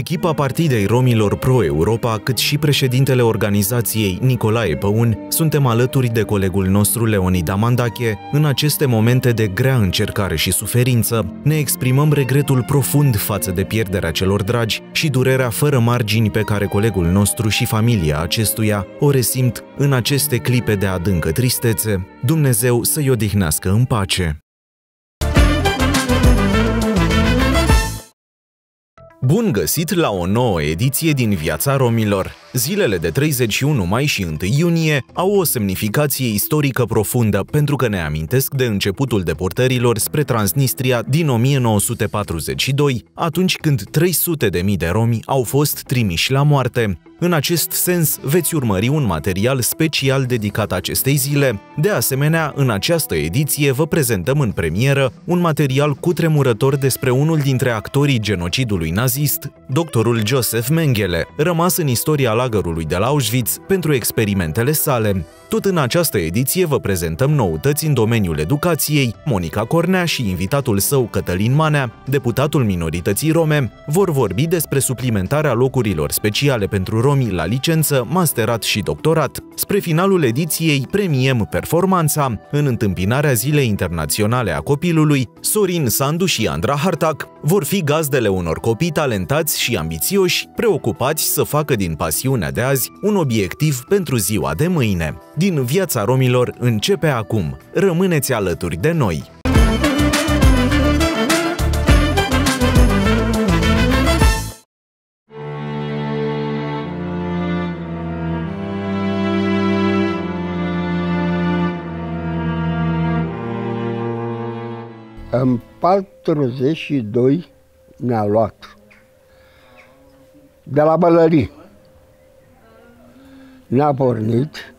Echipa Partidei Romilor Pro-Europa, cât și președintele organizației Nicolae Păun, suntem alături de colegul nostru Leonid Amandache în aceste momente de grea încercare și suferință. Ne exprimăm regretul profund față de pierderea celor dragi și durerea fără margini pe care colegul nostru și familia acestuia o resimt în aceste clipe de adâncă tristețe. Dumnezeu să-i odihnească în pace. Bun găsit la o nouă ediție din Viața Romilor! Zilele de 31 mai și 1 iunie au o semnificație istorică profundă pentru că ne amintesc de începutul deportărilor spre Transnistria din 1942, atunci când 300 de mii de romi au fost trimiși la moarte. În acest sens, veți urmări un material special dedicat acestei zile. De asemenea, în această ediție vă prezentăm în premieră un material cutremurător despre unul dintre actorii genocidului nazist, doctorul Joseph Mengele, rămas în istoria lagărului de la Auschwitz pentru experimentele sale. Tot în această ediție vă prezentăm noutăți în domeniul educației. Monica Cornea și invitatul său Cătălin Manea, deputatul minorității rome, vor vorbi despre suplimentarea locurilor speciale pentru romi la licență, masterat și doctorat. Spre finalul ediției premiem performanța în întâmpinarea Zilei Internaționale a Copilului, Sorin Sandu și Andra Hartac vor fi gazdele unor copii talentați și ambițioși, preocupați să facă din pasiunea de azi un obiectiv pentru ziua de mâine din viața romilor începe acum. Rămâneți alături de noi! În 42 ne-a luat de la Bălării. Ne-a pornit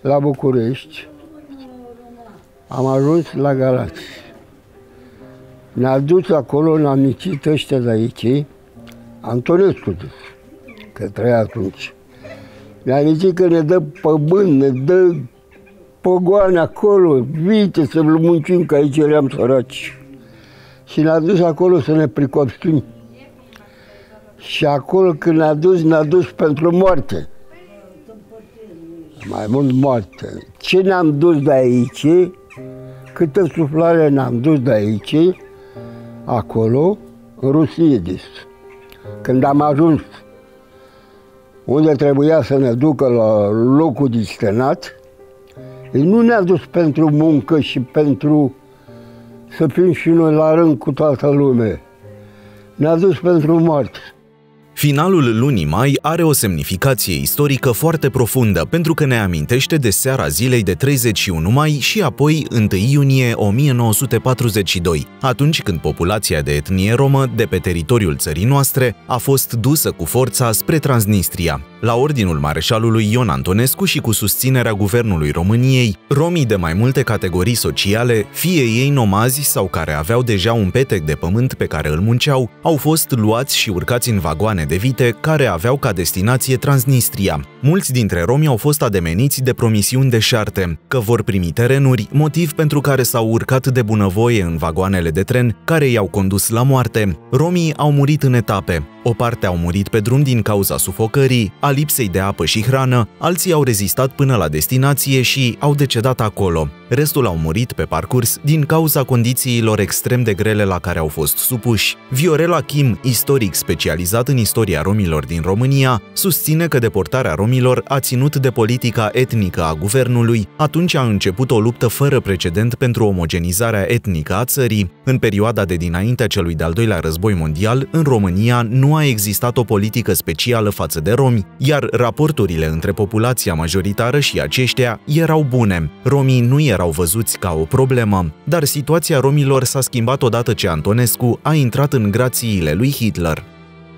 la București, am ajuns la Galați. Ne-a dus acolo, ne-a nicit ăștia de aici, Antonescu, că trăia atunci. Ne-a zis că ne dă pământ, ne dă pogoane acolo, vite să muncim, că aici eram săraci. Și ne-a dus acolo să ne pricopsim. Și acolo când ne-a dus, ne-a dus pentru moarte mai mult moarte. Ce ne-am dus de aici, câtă suflare ne-am dus de aici, acolo, în Rusiedis. Când am ajuns unde trebuia să ne ducă la locul destinat, ei nu ne-a dus pentru muncă și pentru să fim și noi la rând cu toată lumea. Ne-a dus pentru moarte. Finalul lunii mai are o semnificație istorică foarte profundă pentru că ne amintește de seara zilei de 31 mai și apoi 1 iunie 1942, atunci când populația de etnie romă de pe teritoriul țării noastre a fost dusă cu forța spre Transnistria. La ordinul mareșalului Ion Antonescu și cu susținerea guvernului României, romii de mai multe categorii sociale, fie ei nomazi sau care aveau deja un petec de pământ pe care îl munceau, au fost luați și urcați în vagoane de vite care aveau ca destinație Transnistria. Mulți dintre romi au fost ademeniți de promisiuni de șarte, că vor primi terenuri, motiv pentru care s-au urcat de bunăvoie în vagoanele de tren care i-au condus la moarte. Romii au murit în etape. O parte au murit pe drum din cauza sufocării, a lipsei de apă și hrană, alții au rezistat până la destinație și au decedat acolo. Restul au murit pe parcurs din cauza condițiilor extrem de grele la care au fost supuși. Viorela Kim, istoric specializat în istoria romilor din România, susține că deportarea romilor a ținut de politica etnică a guvernului, atunci a început o luptă fără precedent pentru omogenizarea etnică a țării. În perioada de dinaintea celui de-al doilea război mondial, în România nu a existat o politică specială față de romi, iar raporturile între populația majoritară și aceștia erau bune. Romii nu erau erau văzuți ca o problemă, dar situația romilor s-a schimbat odată ce Antonescu a intrat în grațiile lui Hitler.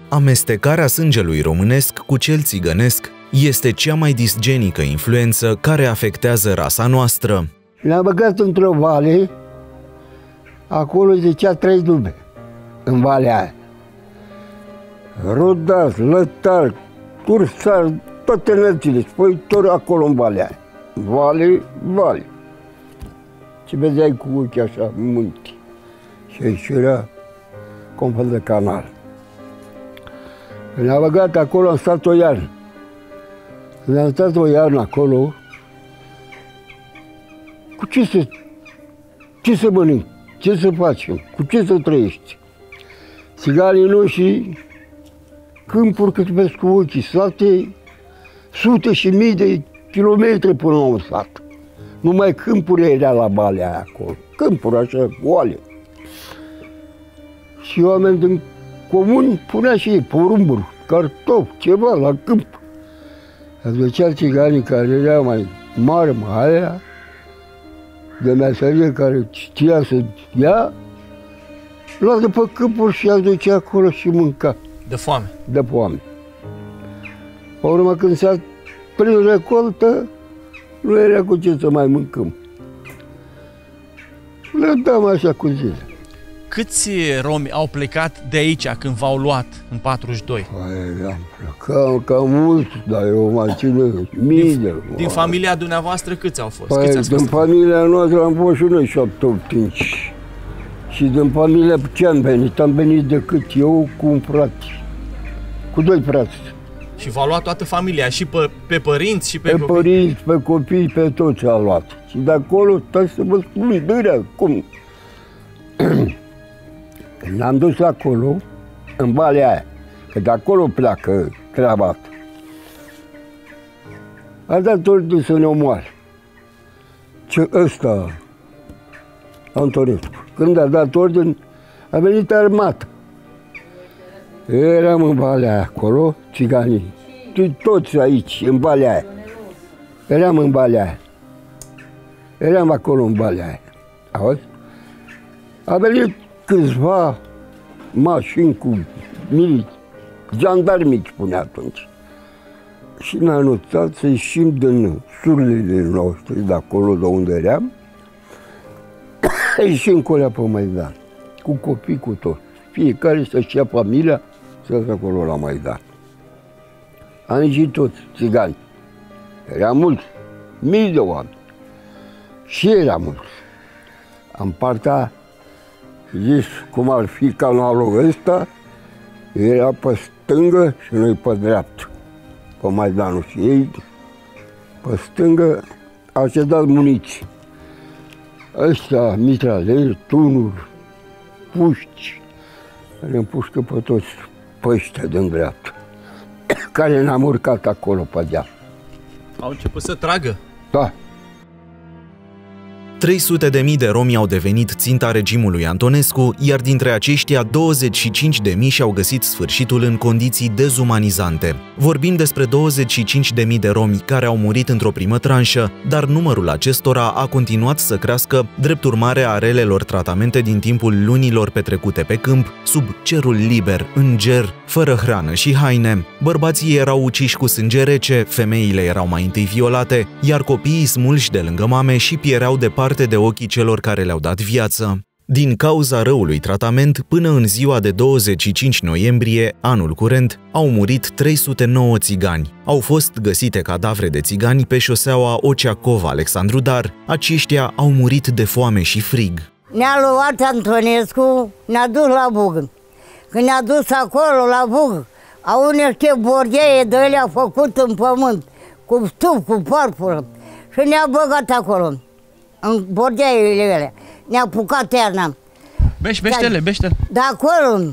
Amestecarea sângelui românesc cu cel țigănesc este cea mai disgenică influență care afectează rasa noastră. Ne-a băgat într-o vale, acolo zicea trei dube, în valea aia. Rodați, lătar, cursar, toate nățile, spăitori acolo în valea aia. Vale, vale și vedeai cu ochii așa, munti. Și aici era cum fel de canal. Ne-a băgat acolo, am stat o iarnă. Când am stat o iarnă acolo, cu ce să, ce să mănânc? Ce să facem? Cu ce să trăiești? Țiganii noștri, câmpuri cât vezi cu ochii, sate, sute și mii de kilometri până la un sat. Numai câmpuri era la balea aia acolo. Câmpuri așa, goale. Și oameni din comun punea și ei porumburi, cartofi, ceva la câmp. Aducea țiganii care era mai mare, mai aia, de meserie care știa să ia, lua de pe câmpuri și aducea acolo și mânca. De foame. De foame. Pe urmă, când s-a prins recoltă, nu era cu ce să mai mâncăm. Le dăm așa cu zile. Câți romi au plecat de aici când v-au luat în 42? Păi, am plecat cam mult, dar eu mai țin mii de... Din familia dumneavoastră câți au fost? Păi, câți ați din fost? familia noastră am fost și noi șapte, opt, cinci. Și din familia ce am venit? Am venit decât eu cu un frate. Cu doi frați. Și v-a luat toată familia, și pe, pe părinți, și pe, Pe copii? părinți, pe copii, pe toți a luat. Și de acolo, stai să vă spun, dârea, cum? Când am dus acolo, în Valea aia, că de acolo pleacă treaba asta. A dat ordine să ne omoare. Ce ăsta, Antonescu, când a dat ordine, a venit armata. Eram în Valea aia acolo, țiganii, Tu- toți aici, în Valea aia. Eram în Valea aia. Eram acolo în Valea aia. Auzi? A venit câțiva mașini cu mili, jandarmici, spune atunci. Și ne-a notat să ieșim din surlele noastre, de acolo de unde eram, ieșim cu alea pe Maidan, cu copii, cu tot. Fiecare să-și ia familia să se acolo la Maidan. Am ieșit toți, țigani. Era mulți, mii de oameni. Și era mulți. În partea zis cum ar fi canalul ăsta, era pe stângă și noi pe dreapta, pe Maidanul. Și ei, pe stângă, au cedat muniții. Ăsta, mitraleri, tunuri, puști, le împușcă pe toți pe ăștia din dreapta, care ne-am urcat acolo pe deal. Au început să tragă. Da, 300 de mii de romi au devenit ținta regimului Antonescu, iar dintre aceștia 25 de mii și-au găsit sfârșitul în condiții dezumanizante. Vorbim despre 25 de mii de romi care au murit într-o primă tranșă, dar numărul acestora a continuat să crească drept urmare a relelor tratamente din timpul lunilor petrecute pe câmp, sub cerul liber, în ger, fără hrană și haine. Bărbații erau uciși cu sânge rece, femeile erau mai întâi violate, iar copiii smulși de lângă mame și piereau departe de ochii celor care le-au dat viață. Din cauza răului tratament, până în ziua de 25 noiembrie, anul curent, au murit 309 țigani. Au fost găsite cadavre de țigani pe șoseaua Oceacova Alexandru Dar. Aceștia au murit de foame și frig. Ne-a luat Antonescu, ne-a dus la Bug. Când ne-a dus acolo, la Bug, au niște bordeie de ele făcut în pământ, cu stup, cu parfură. Și ne-a băgat acolo, în bordeiile ele. Ne-a apucat iarna. Bești, bește-le, bește De acolo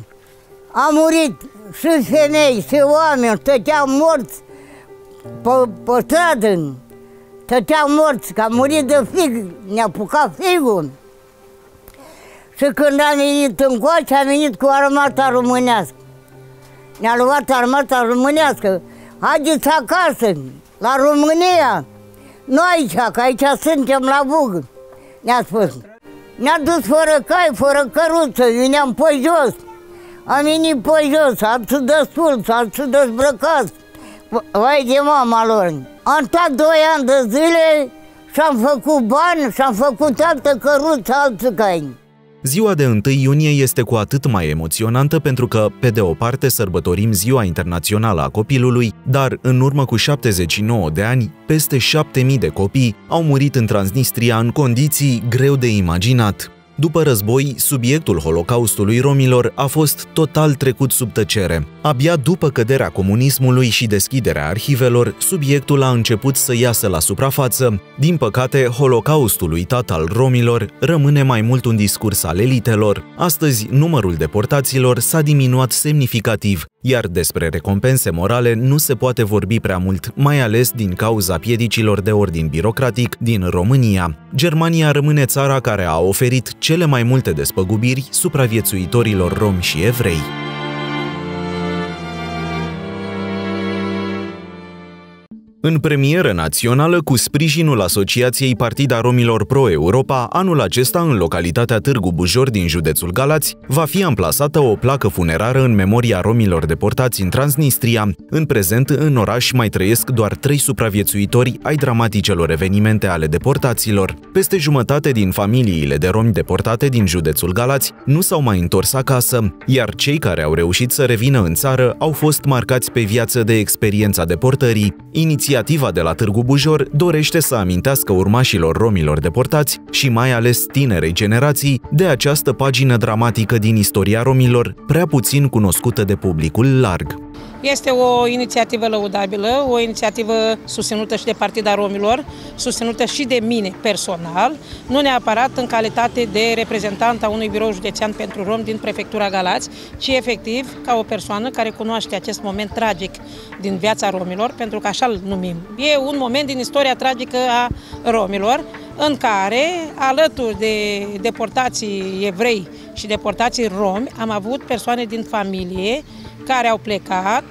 a murit și femei, și oameni, stăteau morți pe, pe stradă. Stăteau morți, că a murit de frig, ne-a apucat frigul. Și când am venit încoace, am venit cu armata românească. Ne-a luat armata românească. Haideți acasă, la România. Nu aici, că aici suntem la Bug. Ne-a spus. Ne-a dus fără cai, fără căruță, veneam pe jos. Am venit pe jos, alții destul, alții dezbrăcați. Vai de mama lor. Am stat doi ani de zile și am făcut bani și am făcut altă căruță, altă cai. Ziua de 1 iunie este cu atât mai emoționantă pentru că, pe de o parte, sărbătorim Ziua Internațională a Copilului, dar, în urmă cu 79 de ani, peste 7000 de copii au murit în Transnistria în condiții greu de imaginat. După război, subiectul Holocaustului romilor a fost total trecut sub tăcere. Abia după căderea comunismului și deschiderea arhivelor, subiectul a început să iasă la suprafață. Din păcate, Holocaustul uitat al romilor rămâne mai mult un discurs al elitelor. Astăzi, numărul deportaților s-a diminuat semnificativ, iar despre recompense morale nu se poate vorbi prea mult, mai ales din cauza piedicilor de ordin birocratic din România. Germania rămâne țara care a oferit cele mai multe despăgubiri supraviețuitorilor romi și evrei. În premieră națională, cu sprijinul Asociației Partida Romilor Pro-Europa, anul acesta, în localitatea Târgu Bujor din județul Galați, va fi amplasată o placă funerară în memoria romilor deportați în Transnistria. În prezent, în oraș mai trăiesc doar trei supraviețuitori ai dramaticelor evenimente ale deportaților. Peste jumătate din familiile de romi deportate din județul Galați nu s-au mai întors acasă, iar cei care au reușit să revină în țară au fost marcați pe viață de experiența deportării. Inițial Inițiativa de la Târgu Bujor dorește să amintească urmașilor romilor deportați și mai ales tinerei generații de această pagină dramatică din istoria romilor, prea puțin cunoscută de publicul larg. Este o inițiativă lăudabilă, o inițiativă susținută și de Partida Romilor, susținută și de mine personal, nu neapărat în calitate de reprezentant a unui birou județean pentru rom din Prefectura Galați, ci efectiv ca o persoană care cunoaște acest moment tragic din viața romilor, pentru că așa îl numim. E un moment din istoria tragică a romilor, în care, alături de deportații evrei și deportații romi, am avut persoane din familie care au plecat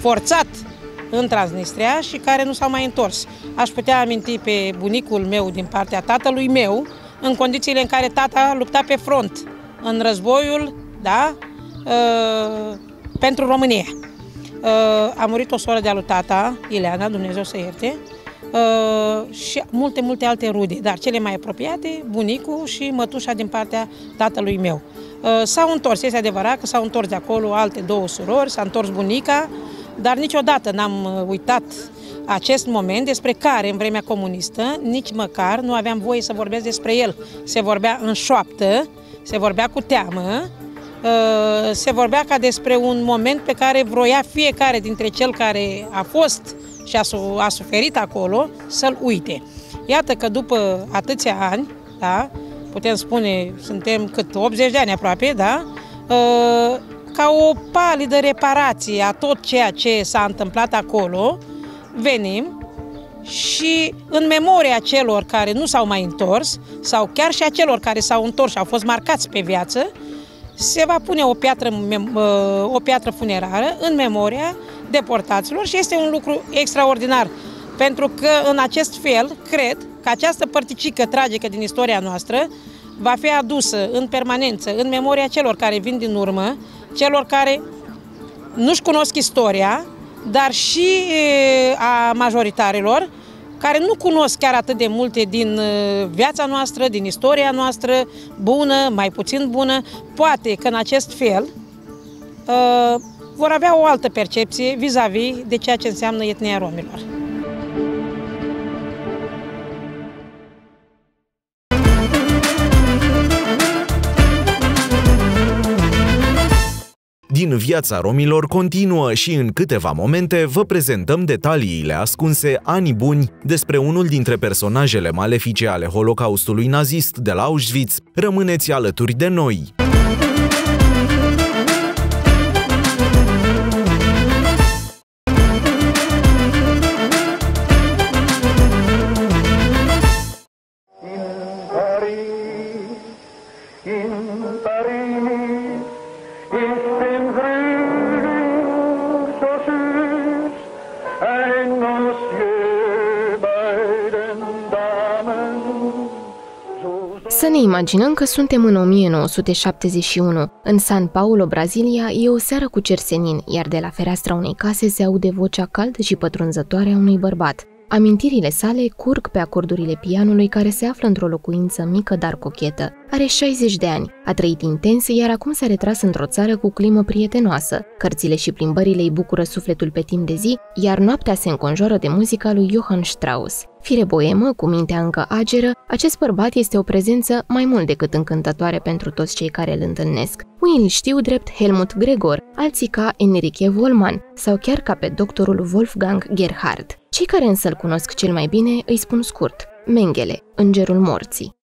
forțat în Transnistria și care nu s-au mai întors. Aș putea aminti pe bunicul meu din partea tatălui meu, în condițiile în care tata lupta pe front în războiul, da, uh, pentru România. Uh, a murit o soră de-a lui tata, Ileana, Dumnezeu să ierte, uh, și multe, multe alte rude, dar cele mai apropiate, bunicul și mătușa din partea tatălui meu. Uh, s-au întors, este adevărat că s-au întors de acolo alte două surori, s-a întors bunica, dar niciodată n-am uh, uitat acest moment despre care în vremea comunistă nici măcar nu aveam voie să vorbesc despre el. Se vorbea în șoaptă, se vorbea cu teamă, uh, se vorbea ca despre un moment pe care vroia fiecare dintre cel care a fost și a suferit acolo să-l uite. Iată că după atâția ani, da, putem spune, suntem cât 80 de ani aproape, da? Ă, ca o palidă reparație a tot ceea ce s-a întâmplat acolo, venim și în memoria celor care nu s-au mai întors, sau chiar și a celor care s-au întors și au fost marcați pe viață, se va pune o piatră, ă, o piatră funerară în memoria deportaților și este un lucru extraordinar, pentru că în acest fel, cred, că această părticică tragică din istoria noastră va fi adusă în permanență în memoria celor care vin din urmă, celor care nu-și cunosc istoria, dar și a majoritarilor, care nu cunosc chiar atât de multe din viața noastră, din istoria noastră, bună, mai puțin bună, poate că în acest fel vor avea o altă percepție vis-a-vis -vis de ceea ce înseamnă etnia romilor. Din viața romilor continuă și în câteva momente vă prezentăm detaliile ascunse ani buni despre unul dintre personajele malefice ale Holocaustului nazist de la Auschwitz. Rămâneți alături de noi! Imaginăm că suntem în 1971. În San Paulo, Brazilia, e o seară cu cersenin, iar de la fereastra unei case se aude vocea caldă și pătrunzătoare a unui bărbat. Amintirile sale curg pe acordurile pianului care se află într-o locuință mică, dar cochetă. Are 60 de ani, a trăit intens, iar acum s-a retras într-o țară cu climă prietenoasă. Cărțile și plimbările îi bucură sufletul pe timp de zi, iar noaptea se înconjoară de muzica lui Johann Strauss. Fire boemă, cu mintea încă ageră, acest bărbat este o prezență mai mult decât încântătoare pentru toți cei care îl întâlnesc. Unii îl știu drept Helmut Gregor, alții ca Enrique Volman sau chiar ca pe doctorul Wolfgang Gerhard. Cei care însă îl cunosc cel mai bine îi spun scurt, Mengele, îngerul morții.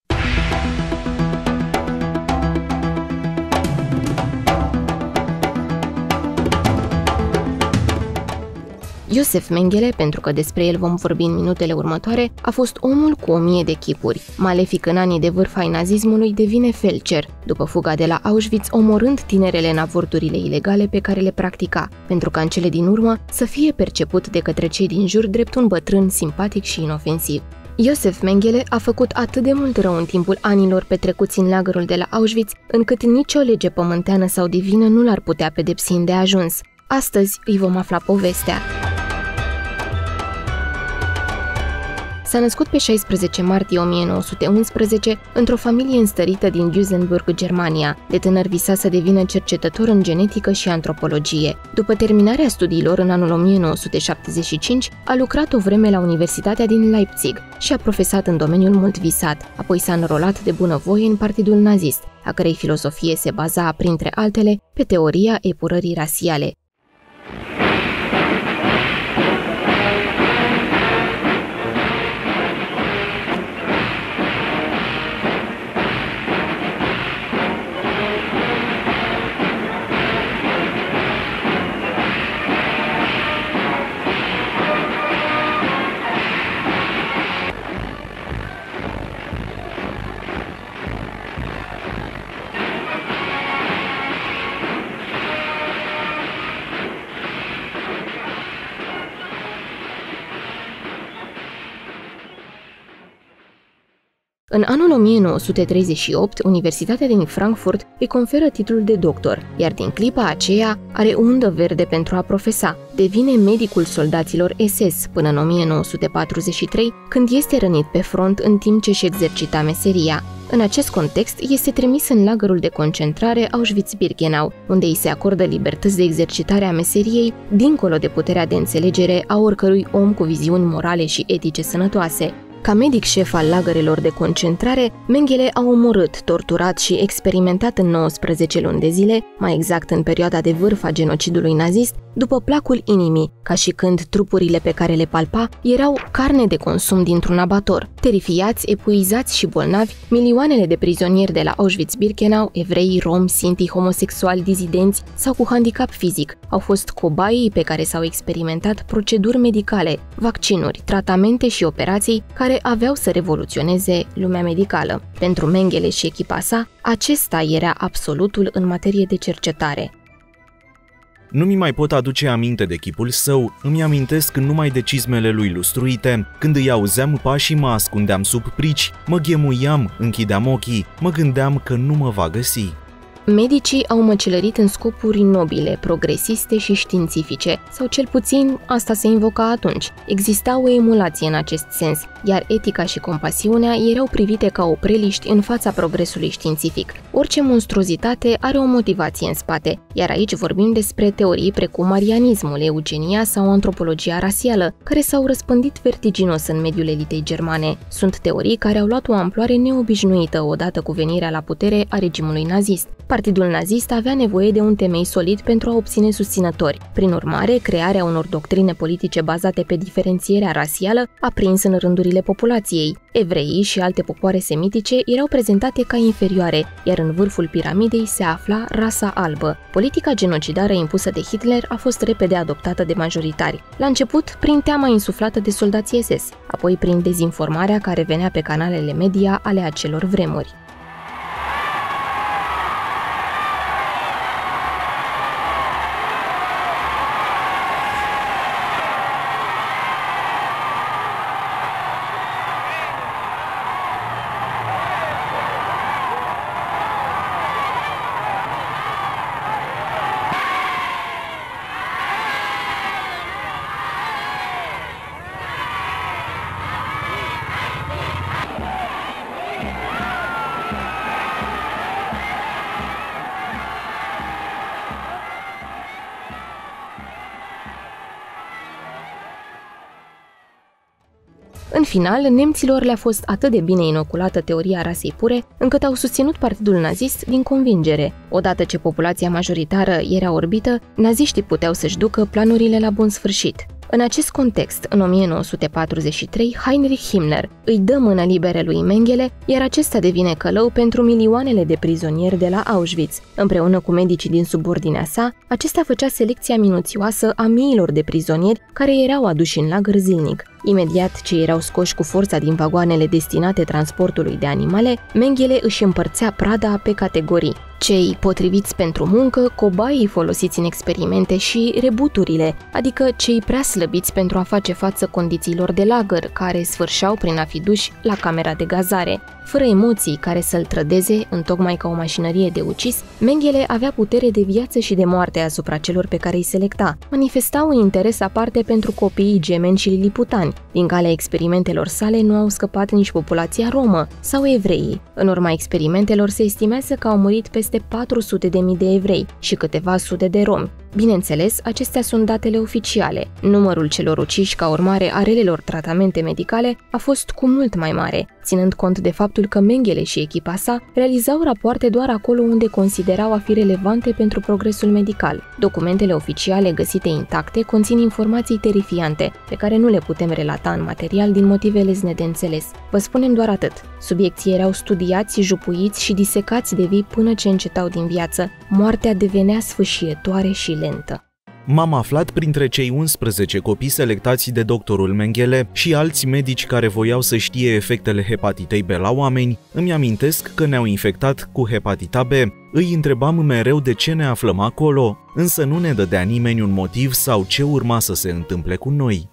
Iosef Mengele, pentru că despre el vom vorbi în minutele următoare, a fost omul cu o mie de chipuri. Malefic în anii de vârf ai nazismului devine felcer, după fuga de la Auschwitz, omorând tinerele în avorturile ilegale pe care le practica, pentru ca în cele din urmă să fie perceput de către cei din jur drept un bătrân simpatic și inofensiv. Iosef Mengele a făcut atât de mult rău în timpul anilor petrecuți în lagărul de la Auschwitz, încât nicio lege pământeană sau divină nu l-ar putea pedepsi de ajuns. Astăzi îi vom afla povestea. S-a născut pe 16 martie 1911 într-o familie înstărită din Duisburg, Germania. De tânăr visa să devină cercetător în genetică și antropologie. După terminarea studiilor în anul 1975, a lucrat o vreme la Universitatea din Leipzig și a profesat în domeniul mult visat. Apoi s-a înrolat de bunăvoie în Partidul Nazist, a cărei filosofie se baza, printre altele, pe teoria epurării rasiale. În anul 1938, Universitatea din Frankfurt îi conferă titlul de doctor, iar din clipa aceea are undă verde pentru a profesa. Devine medicul soldaților SS până în 1943, când este rănit pe front în timp ce își exercita meseria. În acest context, este trimis în lagărul de concentrare Auschwitz-Birkenau, unde îi se acordă libertăți de exercitare a meseriei, dincolo de puterea de înțelegere a oricărui om cu viziuni morale și etice sănătoase. Ca medic șef al lagărelor de concentrare, Mengele a omorât, torturat și experimentat în 19 luni de zile, mai exact în perioada de vârf a genocidului nazist, după placul inimii, ca și când trupurile pe care le palpa erau carne de consum dintr-un abator. Terifiați, epuizați și bolnavi, milioanele de prizonieri de la Auschwitz-Birkenau, evrei, romi, sinti, homosexuali, dizidenți sau cu handicap fizic, au fost cobaii pe care s-au experimentat proceduri medicale, vaccinuri, tratamente și operații care aveau să revoluționeze lumea medicală. Pentru Mengele și echipa sa, acesta era absolutul în materie de cercetare. Nu mi mai pot aduce aminte de chipul său, îmi amintesc numai de cizmele lui lustruite. Când îi auzeam pașii, mă ascundeam sub prici, mă ghemuiam, închideam ochii, mă gândeam că nu mă va găsi. Medicii au măcelărit în scopuri nobile, progresiste și științifice, sau cel puțin asta se invoca atunci. Exista o emulație în acest sens, iar etica și compasiunea erau privite ca opreliști în fața progresului științific. Orice monstruozitate are o motivație în spate, iar aici vorbim despre teorii precum marianismul, eugenia sau antropologia rasială, care s-au răspândit vertiginos în mediul elitei germane. Sunt teorii care au luat o amploare neobișnuită odată cu venirea la putere a regimului nazist. Partidul nazist avea nevoie de un temei solid pentru a obține susținători. Prin urmare, crearea unor doctrine politice bazate pe diferențierea rasială a prins în rândurile populației. Evreii și alte popoare semitice erau prezentate ca inferioare, iar în vârful piramidei se afla rasa albă. Politica genocidară impusă de Hitler a fost repede adoptată de majoritari. La început, prin teama insuflată de soldații SS, apoi prin dezinformarea care venea pe canalele media ale acelor vremuri. Final, nemților le-a fost atât de bine inoculată teoria rasei pure, încât au susținut partidul nazist din convingere. Odată ce populația majoritară era orbită, naziștii puteau să-și ducă planurile la bun sfârșit. În acest context, în 1943, Heinrich Himmler îi dă mână libere lui Mengele, iar acesta devine călău pentru milioanele de prizonieri de la Auschwitz. Împreună cu medicii din subordinea sa, acesta făcea selecția minuțioasă a miilor de prizonieri care erau aduși în lagăr zilnic. Imediat ce erau scoși cu forța din vagoanele destinate transportului de animale, Mengele își împărțea prada pe categorii. Cei potriviți pentru muncă, cobaii folosiți în experimente și rebuturile, adică cei prea slăbiți pentru a face față condițiilor de lagăr, care sfârșeau prin a fi duși la camera de gazare. Fără emoții care să-l trădeze, în tocmai ca o mașinărie de ucis, Mengele avea putere de viață și de moarte asupra celor pe care îi selecta. Manifesta un interes aparte pentru copiii gemeni și liliputani. Din calea experimentelor sale nu au scăpat nici populația romă sau evreii. În urma experimentelor se estimează că au murit peste 400.000 de evrei și câteva sute de romi. Bineînțeles, acestea sunt datele oficiale. Numărul celor uciși ca urmare a relelor tratamente medicale a fost cu mult mai mare, ținând cont de faptul că Mengele și echipa sa realizau rapoarte doar acolo unde considerau a fi relevante pentru progresul medical. Documentele oficiale găsite intacte conțin informații terifiante, pe care nu le putem relata în material din motive lezne de înțeles. Vă spunem doar atât. Subiecții erau studiați, jupuiți și disecați de vii până ce încetau din viață. Moartea devenea sfâșietoare și lentă. M-am aflat printre cei 11 copii selectați de doctorul Mengele și alți medici care voiau să știe efectele hepatitei B la oameni. Îmi amintesc că ne-au infectat cu hepatita B. Îi întrebam mereu de ce ne aflăm acolo, însă nu ne dădea nimeni un motiv sau ce urma să se întâmple cu noi.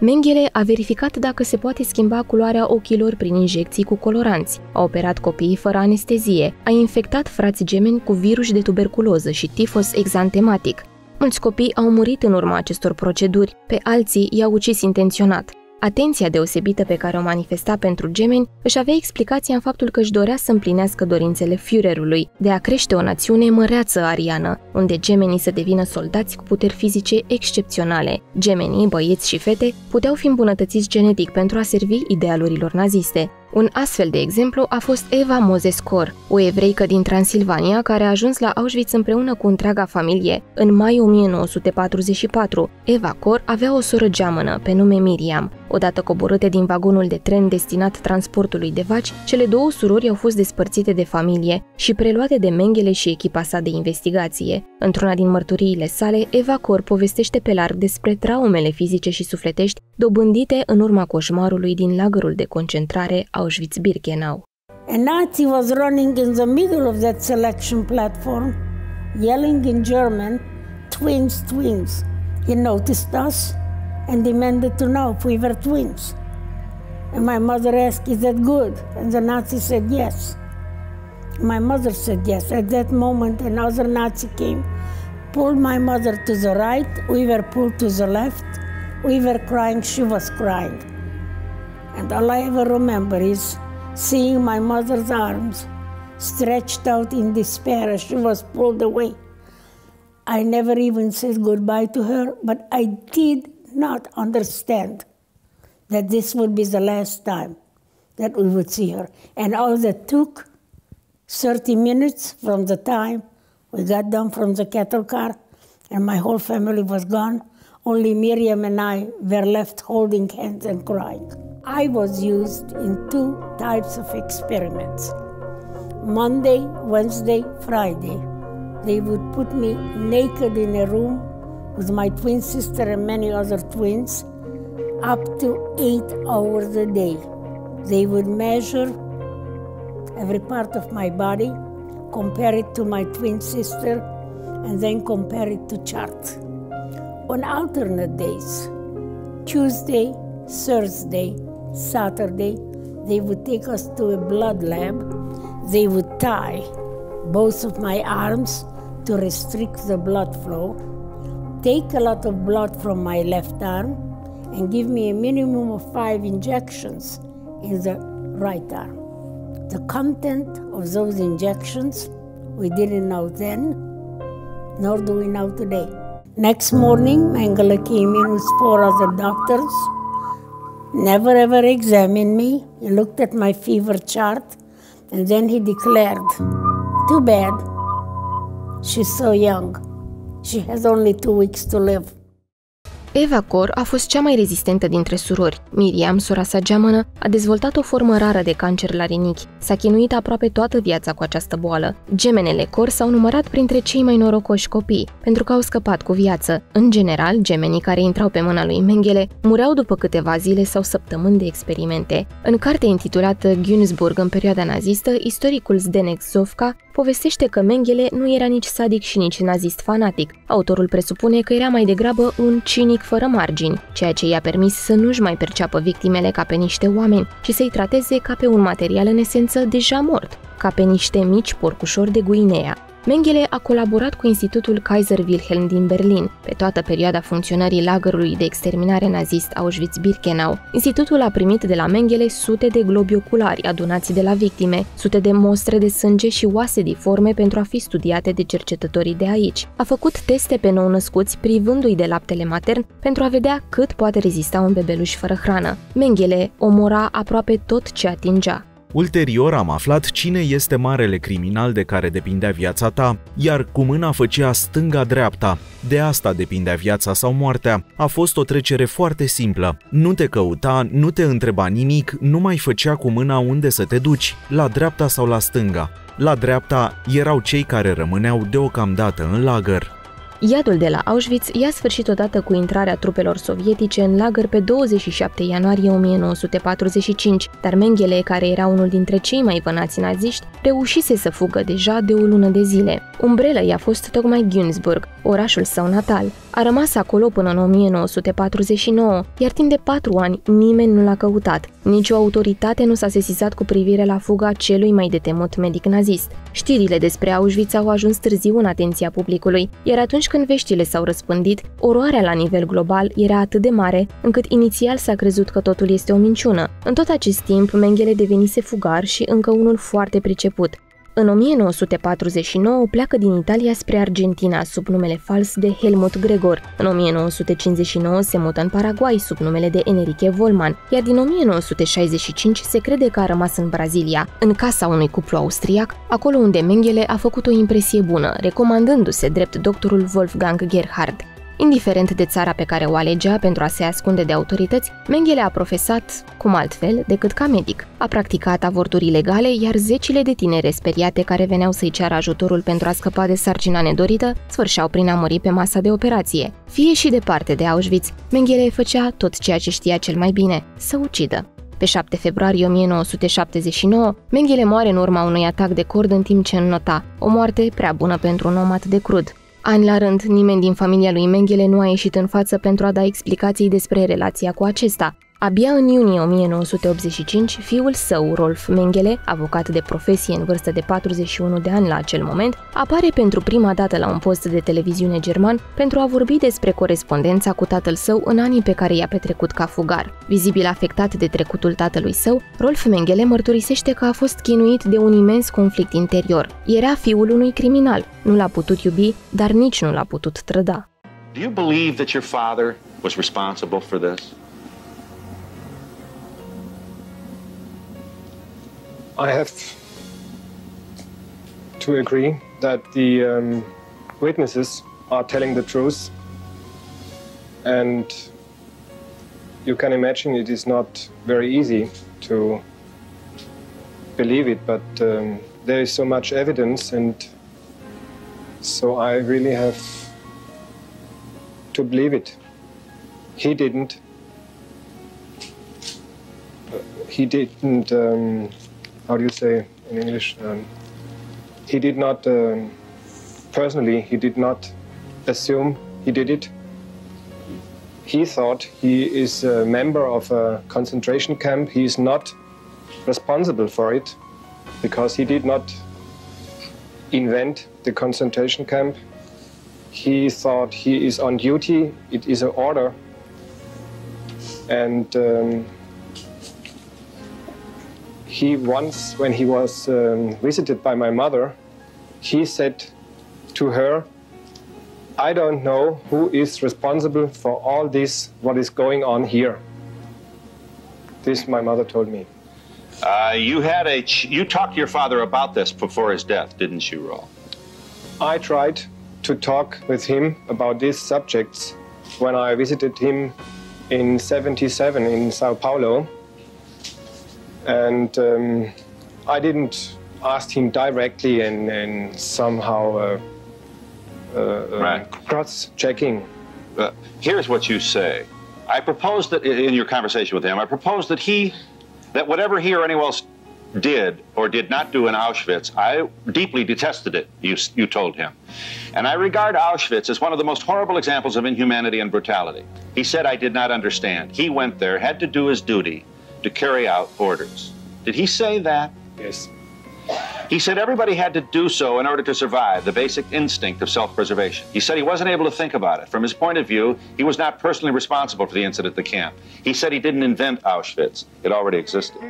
Mengele a verificat dacă se poate schimba culoarea ochilor prin injecții cu coloranți, a operat copiii fără anestezie, a infectat frați gemeni cu virus de tuberculoză și tifos exantematic, Mulți copii au murit în urma acestor proceduri, pe alții i-au ucis intenționat. Atenția deosebită pe care o manifesta pentru gemeni își avea explicația în faptul că își dorea să împlinească dorințele Führerului de a crește o națiune măreață ariană, unde gemenii să devină soldați cu puteri fizice excepționale. Gemenii, băieți și fete, puteau fi îmbunătățiți genetic pentru a servi idealurilor naziste. Un astfel de exemplu a fost Eva Mozescor, o evreică din Transilvania care a ajuns la Auschwitz împreună cu întreaga familie. În mai 1944, Eva Cor avea o soră geamănă pe nume Miriam. Odată coborâte din vagonul de tren destinat transportului de vaci, cele două surori au fost despărțite de familie și preluate de Mengele și echipa sa de investigație. Într-una din mărturiile sale, Eva Cor povestește pe larg despre traumele fizice și sufletești dobândite în urma coșmarului din lagărul de concentrare Auschwitz-Birkenau. A Nazi was running in the middle of that selection platform, yelling in German, twins, twins. He noticed us and demanded to know if we were twins. And my mother asked, Is that good? And the Nazi said, Yes. My mother said yes. At that moment, another Nazi came, pulled my mother to the right, we were pulled to the left. We were crying, she was crying. And all I ever remember is seeing my mother's arms stretched out in despair as she was pulled away. I never even said goodbye to her, but I did not understand that this would be the last time that we would see her. And all that took 30 minutes from the time we got down from the cattle car and my whole family was gone. Only Miriam and I were left holding hands and crying. I was used in two types of experiments. Monday, Wednesday, Friday, they would put me naked in a room with my twin sister and many other twins up to eight hours a day. They would measure every part of my body, compare it to my twin sister, and then compare it to chart. On alternate days, Tuesday, Thursday, Saturday, they would take us to a blood lab. They would tie both of my arms to restrict the blood flow take a lot of blood from my left arm and give me a minimum of five injections in the right arm. The content of those injections we didn't know then, nor do we know today. Next morning, Mengele came in with four other doctors. never ever examined me. He looked at my fever chart and then he declared, Too bad. She's so young. She has only two weeks to live. Eva Cor a fost cea mai rezistentă dintre surori. Miriam, sora sa geamănă, a dezvoltat o formă rară de cancer la rinichi. S-a chinuit aproape toată viața cu această boală. Gemenele Cor s-au numărat printre cei mai norocoși copii, pentru că au scăpat cu viață. În general, gemenii care intrau pe mâna lui Mengele mureau după câteva zile sau săptămâni de experimente. În cartea intitulată Günzburg în perioada nazistă, istoricul Zdenek Zovka povestește că Mengele nu era nici sadic și nici nazist fanatic. Autorul presupune că era mai degrabă un cinic fără margini, ceea ce i-a permis să nu-și mai perceapă victimele ca pe niște oameni și să-i trateze ca pe un material în esență deja mort, ca pe niște mici porcușori de Guinea. Mengele a colaborat cu Institutul Kaiser Wilhelm din Berlin pe toată perioada funcționării lagărului de exterminare nazist Auschwitz-Birkenau. Institutul a primit de la Mengele sute de globi oculari adunați de la victime, sute de mostre de sânge și oase diforme pentru a fi studiate de cercetătorii de aici. A făcut teste pe nou-născuți privându-i de laptele matern pentru a vedea cât poate rezista un bebeluș fără hrană. Mengele omora aproape tot ce atingea. Ulterior am aflat cine este marele criminal de care depindea viața ta, iar cu mâna făcea stânga-dreapta. De asta depindea viața sau moartea. A fost o trecere foarte simplă. Nu te căuta, nu te întreba nimic, nu mai făcea cu mâna unde să te duci, la dreapta sau la stânga. La dreapta erau cei care rămâneau deocamdată în lagăr. Iadul de la Auschwitz ia sfârșit odată cu intrarea trupelor sovietice în lagăr pe 27 ianuarie 1945, dar Mengele, care era unul dintre cei mai vănați naziști, reușise să fugă deja de o lună de zile. Umbrelă i-a fost tocmai Günzburg, orașul său natal. A rămas acolo până în 1949, iar timp de patru ani nimeni nu l-a căutat. Nici o autoritate nu s-a sesizat cu privire la fuga celui mai detemut medic nazist. Știrile despre Auschwitz au ajuns târziu în atenția publicului, iar atunci când veștile s-au răspândit, oroarea la nivel global era atât de mare, încât inițial s-a crezut că totul este o minciună. În tot acest timp, Mengele devenise fugar și încă unul foarte priceput. În 1949 pleacă din Italia spre Argentina sub numele fals de Helmut Gregor. În 1959 se mută în Paraguay sub numele de Enrique Volman, iar din 1965 se crede că a rămas în Brazilia, în casa unui cuplu austriac, acolo unde Mengele a făcut o impresie bună, recomandându-se drept doctorul Wolfgang Gerhard. Indiferent de țara pe care o alegea pentru a se ascunde de autorități, Mengele a profesat, cum altfel, decât ca medic. A practicat avorturi ilegale, iar zecile de tinere speriate care veneau să-i ceară ajutorul pentru a scăpa de sarcina nedorită, sfârșeau prin a muri pe masa de operație. Fie și departe de Auschwitz, Mengele făcea tot ceea ce știa cel mai bine, să ucidă. Pe 7 februarie 1979, Mengele moare în urma unui atac de cord în timp ce înnota, o moarte prea bună pentru un om atât de crud. Ani la rând, nimeni din familia lui Mengele nu a ieșit în față pentru a da explicații despre relația cu acesta. Abia în iunie 1985, fiul său, Rolf Mengele, avocat de profesie în vârstă de 41 de ani la acel moment, apare pentru prima dată la un post de televiziune german pentru a vorbi despre corespondența cu tatăl său în anii pe care i-a petrecut ca fugar. Vizibil afectat de trecutul tatălui său, Rolf Mengele mărturisește că a fost chinuit de un imens conflict interior. Era fiul unui criminal, nu l-a putut iubi, dar nici nu l-a putut trăda. Do you believe that your father was responsible for this? I have to agree that the um, witnesses are telling the truth, and you can imagine it is not very easy to believe it, but um, there is so much evidence, and so I really have to believe it. He didn't. He didn't. Um, how do you say in English? Um, he did not, um, personally, he did not assume he did it. He thought he is a member of a concentration camp. He is not responsible for it because he did not invent the concentration camp. He thought he is on duty, it is an order. And um, he once, when he was um, visited by my mother, he said to her, I don't know who is responsible for all this, what is going on here. This my mother told me. Uh, you had a ch- you talked to your father about this before his death, didn't you, Roll? I tried to talk with him about these subjects when I visited him in 77 in Sao Paulo. And um, I didn't ask him directly and, and somehow uh, uh, Right. cross checking. Uh, here's what you say. I propose that in your conversation with him, I propose that he, that whatever he or anyone else did or did not do in Auschwitz, I deeply detested it, you, you told him. And I regard Auschwitz as one of the most horrible examples of inhumanity and brutality. He said, I did not understand. He went there, had to do his duty to carry out orders. Did he say that? Yes. He said everybody had to do so in order to survive, the basic instinct of self preservation. He said he wasn't able to think about it. From his point of view, he was not personally responsible for the incident at the camp. He said he didn't invent Auschwitz, it already existed.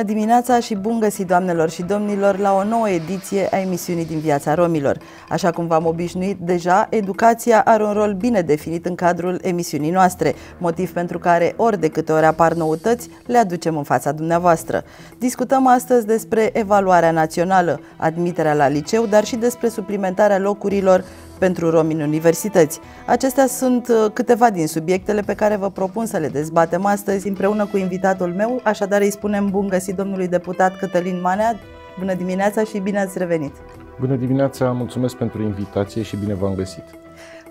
Bună dimineața și bun găsit, doamnelor și domnilor, la o nouă ediție a emisiunii din viața romilor. Așa cum v-am obișnuit deja, educația are un rol bine definit în cadrul emisiunii noastre, motiv pentru care ori de câte ori apar noutăți, le aducem în fața dumneavoastră. Discutăm astăzi despre evaluarea națională, admiterea la liceu, dar și despre suplimentarea locurilor pentru romi în universități. Acestea sunt uh, câteva din subiectele pe care vă propun să le dezbatem astăzi împreună cu invitatul meu, așadar îi spunem bun găsit domnului deputat Cătălin Manea. Bună dimineața și bine ați revenit! Bună dimineața, mulțumesc pentru invitație și bine v-am găsit.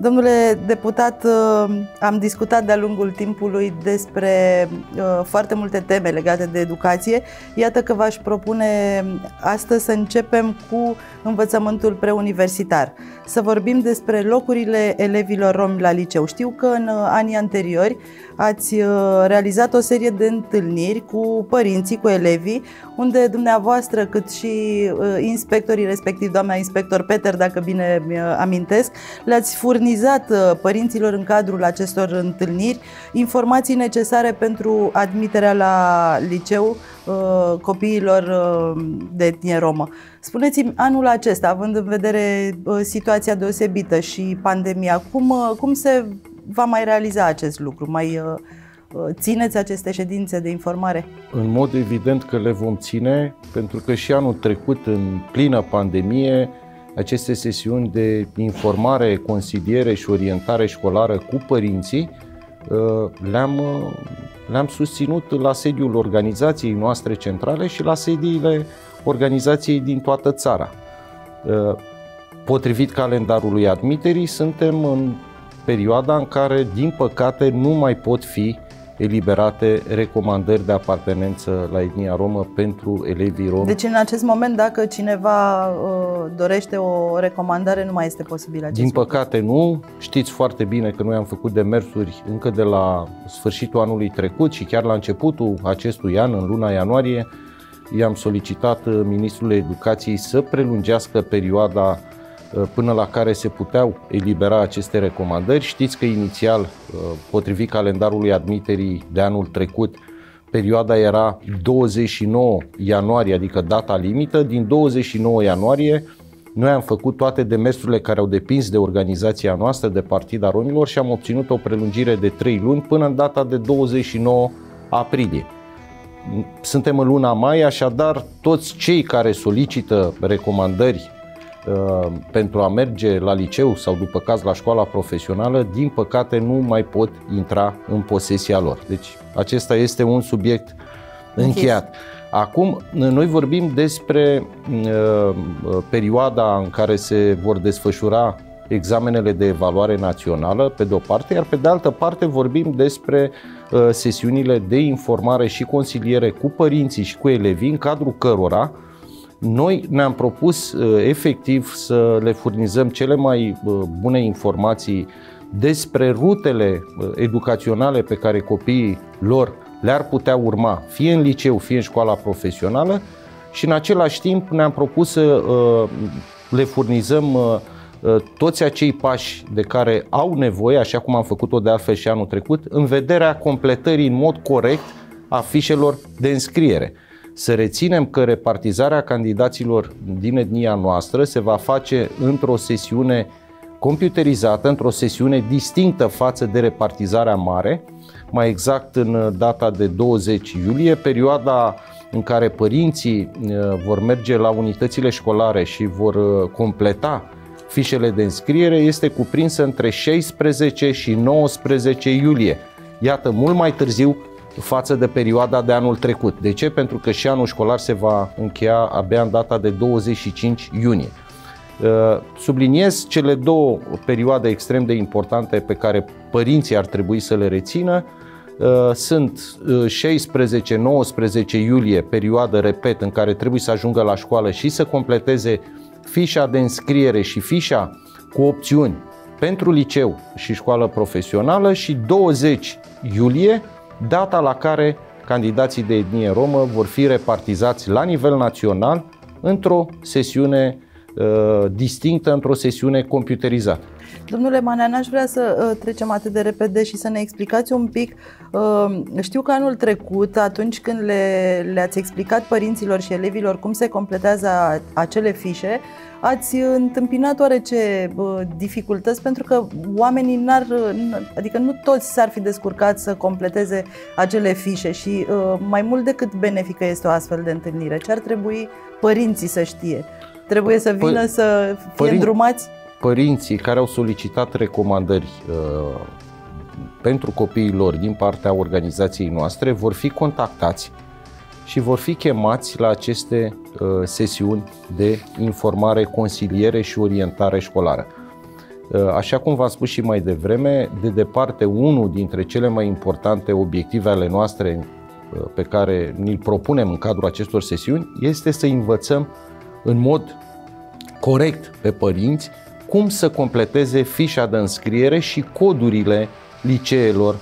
Domnule deputat, uh, am discutat de-a lungul timpului despre uh, foarte multe teme legate de educație. Iată că v-aș propune astăzi să începem cu învățământul preuniversitar. Să vorbim despre locurile elevilor romi la liceu. Știu că în uh, anii anteriori ați realizat o serie de întâlniri cu părinții, cu elevii, unde dumneavoastră, cât și inspectorii, respectiv doamna inspector Peter, dacă bine amintesc, le-ați furnizat părinților în cadrul acestor întâlniri informații necesare pentru admiterea la liceu copiilor de etnie romă. Spuneți-mi, anul acesta, având în vedere situația deosebită și pandemia, cum, cum se va mai realiza acest lucru? Mai țineți aceste ședințe de informare? În mod evident că le vom ține, pentru că și anul trecut, în plină pandemie, aceste sesiuni de informare, consiliere și orientare școlară cu părinții le-am, le-am susținut la sediul organizației noastre centrale și la sediile organizației din toată țara. Potrivit calendarului admiterii, suntem în perioada în care, din păcate, nu mai pot fi eliberate recomandări de apartenență la etnia romă pentru elevii romi. Deci în acest moment, dacă cineva uh, dorește o recomandare, nu mai este posibil acest Din păcate nu. Știți foarte bine că noi am făcut demersuri încă de la sfârșitul anului trecut și chiar la începutul acestui an, în luna ianuarie, i-am solicitat Ministrului Educației să prelungească perioada până la care se puteau elibera aceste recomandări. Știți că inițial, potrivit calendarului admiterii de anul trecut, perioada era 29 ianuarie, adică data limită. Din 29 ianuarie, noi am făcut toate demersurile care au depins de organizația noastră, de Partida Romilor și am obținut o prelungire de 3 luni până în data de 29 aprilie. Suntem în luna mai, așadar toți cei care solicită recomandări pentru a merge la liceu sau după caz la școala profesională, din păcate nu mai pot intra în posesia lor. Deci acesta este un subiect încheiat. Acum, noi vorbim despre uh, perioada în care se vor desfășura examenele de evaluare națională, pe de o parte, iar pe de altă parte vorbim despre uh, sesiunile de informare și consiliere cu părinții și cu elevii, în cadrul cărora noi ne-am propus efectiv să le furnizăm cele mai bune informații despre rutele educaționale pe care copiii lor le-ar putea urma fie în liceu, fie în școala profesională și în același timp ne-am propus să uh, le furnizăm uh, uh, toți acei pași de care au nevoie, așa cum am făcut-o de altfel și anul trecut, în vederea completării în mod corect a fișelor de înscriere. Să reținem că repartizarea candidaților din etnia noastră se va face într-o sesiune computerizată, într-o sesiune distinctă față de repartizarea mare, mai exact în data de 20 iulie, perioada în care părinții uh, vor merge la unitățile școlare și vor uh, completa fișele de înscriere este cuprinsă între 16 și 19 iulie. Iată, mult mai târziu față de perioada de anul trecut. De ce? Pentru că și anul școlar se va încheia abia în data de 25 iunie. Uh, subliniez cele două perioade extrem de importante pe care părinții ar trebui să le rețină. Uh, sunt 16-19 iulie, perioadă, repet, în care trebuie să ajungă la școală și să completeze fișa de înscriere și fișa cu opțiuni pentru liceu și școală profesională și 20 iulie, data la care candidații de etnie romă vor fi repartizați la nivel național într-o sesiune uh, distinctă, într-o sesiune computerizată. Domnule Manea, n-aș vrea să uh, trecem atât de repede și să ne explicați un pic. Uh, știu că anul trecut, atunci când le, le-ați explicat părinților și elevilor cum se completează acele fișe, ați întâmpinat oarece uh, dificultăți pentru că oamenii n-ar, adică nu toți s-ar fi descurcat să completeze acele fișe și uh, mai mult decât benefică este o astfel de întâlnire. Ce ar trebui părinții să știe? Trebuie să vină Păi- să fie părin- îndrumați? Părinții care au solicitat recomandări uh, pentru copiii lor din partea organizației noastre vor fi contactați și vor fi chemați la aceste uh, sesiuni de informare, consiliere și orientare școlară. Uh, așa cum v-am spus și mai devreme, de departe unul dintre cele mai importante obiective ale noastre uh, pe care ni-l propunem în cadrul acestor sesiuni este să învățăm în mod corect pe părinți cum să completeze fișa de înscriere și codurile liceelor.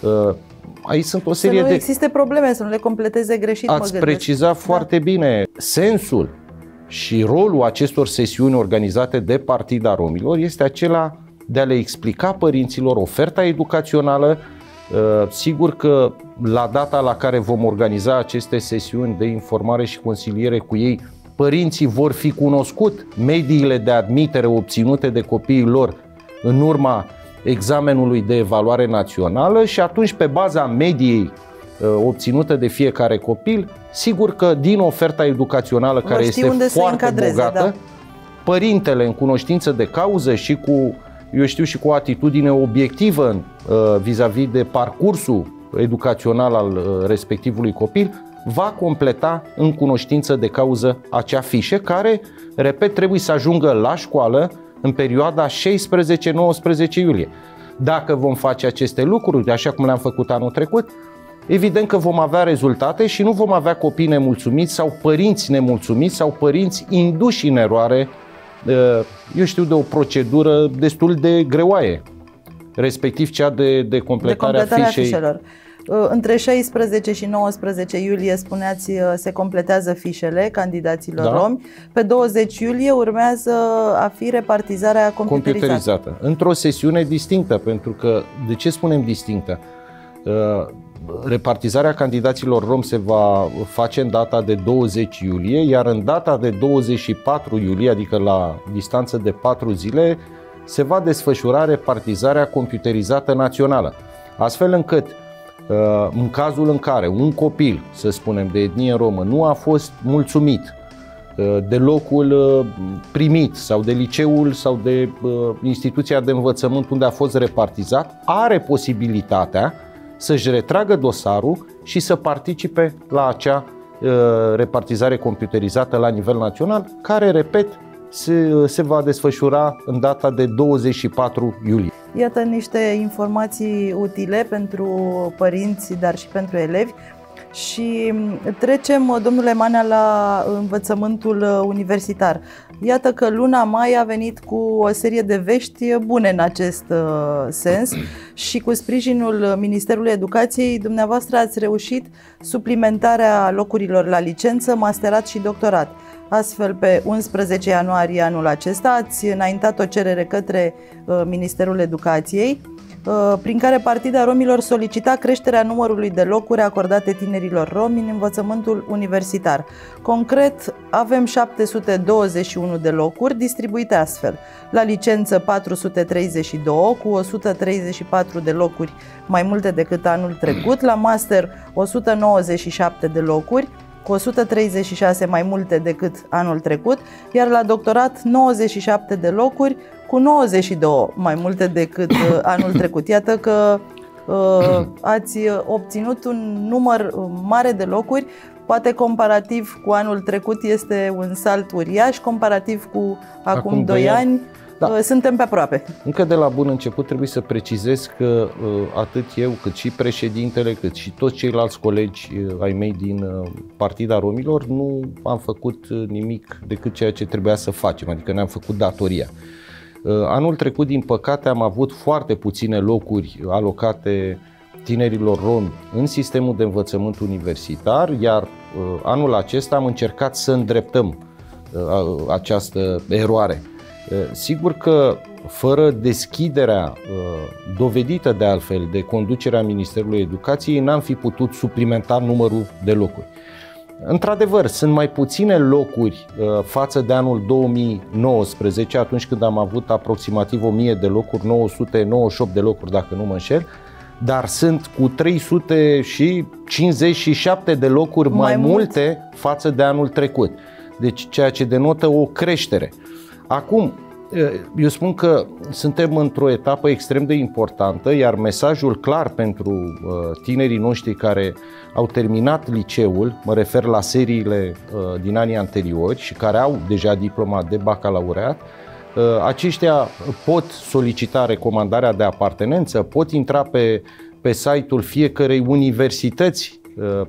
Uh, Aici sunt o serie să nu de... existe probleme, să nu le completeze greșit, mă Ați gândesc. precizat foarte bine sensul și rolul acestor sesiuni organizate de Partida Romilor este acela de a le explica părinților oferta educațională. Uh, Sigur că la data la care vom organiza aceste sesiuni de informare și consiliere cu ei, părinții vor fi cunoscut mediile de admitere obținute de copiii lor în urma examenului de evaluare națională și atunci pe baza mediei uh, obținută de fiecare copil, sigur că din oferta educațională care știi este unde să foarte încadreze, bogată, da. părintele în cunoștință de cauză și cu, eu știu, și cu o atitudine obiectivă uh, vis-a-vis de parcursul educațional al uh, respectivului copil, va completa în cunoștință de cauză acea fișă care, repet, trebuie să ajungă la școală în perioada 16-19 iulie. Dacă vom face aceste lucruri, așa cum le-am făcut anul trecut, evident că vom avea rezultate și nu vom avea copii nemulțumiți sau părinți nemulțumiți sau părinți induși în eroare, uh, eu știu, de o procedură destul de greoaie, respectiv cea de, de de completarea completarea fișei. fișelor. Uh, Între 16 și 19 iulie, spuneați, uh, se completează fișele candidaților Da. romi. Pe 20 iulie urmează a fi repartizarea computerizată. computerizată. Într-o sesiune distinctă, pentru că, de ce spunem distinctă? Uh, Repartizarea candidaților rom se va face în data de 20 iulie, iar în data de 24 iulie, adică la distanță de 4 zile, se va desfășura repartizarea computerizată națională. Astfel încât, uh, în cazul în care un copil, să spunem, de etnie romă, nu a fost mulțumit uh, de locul uh, primit sau de liceul sau de uh, instituția de învățământ unde a fost repartizat, are posibilitatea să-și retragă dosarul și să participe la acea uh, repartizare computerizată la nivel național, care, repet, se, se va desfășura în data de 24 iulie. Iată niște informații utile pentru părinți, dar și pentru elevi. Și trecem, domnule Manea, la învățământul universitar. Iată că luna mai a venit cu o serie de vești bune în acest sens și cu sprijinul Ministerului Educației, dumneavoastră ați reușit suplimentarea locurilor la licență, masterat și doctorat. Astfel, pe 11 ianuarie anul acesta ați înaintat o cerere către uh, Ministerul Educației uh, prin care Partida Romilor solicita creșterea numărului de locuri acordate tinerilor romi în învățământul universitar. Concret, avem 721 de locuri distribuite astfel. La licență 432 cu 134 de locuri mai multe decât anul trecut, la master 197 de locuri, cu 136 mai multe decât anul trecut, iar la doctorat 97 de locuri cu 92 mai multe decât uh, anul trecut. Iată că uh, ați obținut un număr uh, mare de locuri, poate comparativ cu anul trecut este un salt uriaș, comparativ cu acum, acum 2 ani. Ani da. Uh, suntem pe aproape. Încă de la bun început trebuie să precizez că uh, atât eu, cât și președintele, cât și toți ceilalți colegi uh, ai mei din Partida Romilor nu am făcut nimic decât ceea ce trebuia să facem, adică ne-am făcut datoria. Anul trecut, din păcate, am avut foarte puține locuri alocate tinerilor romi în sistemul de învățământ universitar, iar anul acesta am încercat să îndreptăm această eroare. Sigur că fără deschiderea dovedită de altfel de conducerea Ministerului Educației n-am fi putut suplimenta numărul de locuri. Într-adevăr, sunt mai puține locuri față de anul 2019, atunci când am avut aproximativ 1000 de locuri, 998 de locuri dacă nu mă înșel, dar sunt cu 357 de locuri mai, mai multe mult. față de anul trecut. Deci ceea ce denotă o creștere. Acum, eu spun că suntem într-o etapă extrem de importantă, iar mesajul clar pentru tinerii noștri care au terminat liceul, mă refer la seriile din anii anteriori și care au deja diploma de bacalaureat, aceștia pot solicita recomandarea de apartenență, pot intra pe, pe site-ul fiecărei universități Uh,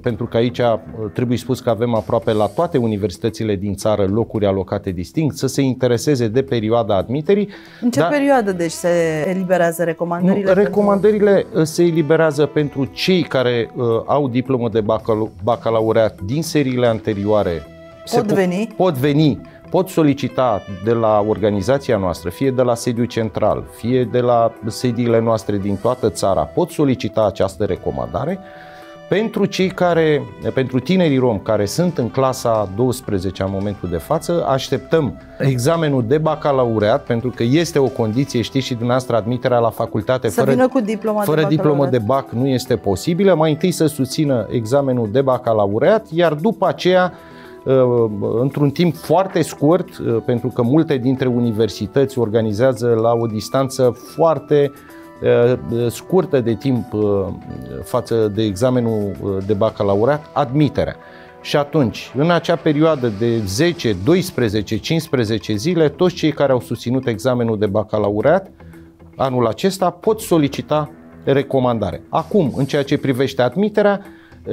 pentru că aici uh, trebuie spus că avem aproape la toate universitățile din țară locuri alocate distinct, să se intereseze de perioada admiterii. În ce dar... perioadă deci se eliberează recomandările? Nu, recomandările pentru... Uh, se eliberează pentru cei care uh, au diplomă de bacalaureat din seriile anterioare. Pot se veni? Po- pot veni pot solicita de la organizația noastră, fie de la sediu central, fie de la sediile noastre din toată țara, pot solicita această recomandare pentru cei care, pentru tinerii rom care sunt în clasa 12 în momentul de față, așteptăm examenul de bacalaureat, pentru că este o condiție, știți și dumneavoastră, admiterea la facultate să fără, cu diploma fără de diplomă de bac nu este posibilă. Mai întâi să susțină examenul de bacalaureat, iar după aceea uh, într-un timp foarte scurt, uh, pentru că multe dintre universități organizează la o distanță foarte Uh, scurtă de timp uh, față de examenul uh, de bacalaureat, admiterea. Și atunci, în acea perioadă de 10, 12, 15 zile, toți cei care au susținut examenul de bacalaureat anul acesta pot solicita recomandare. Acum, în ceea ce privește admiterea,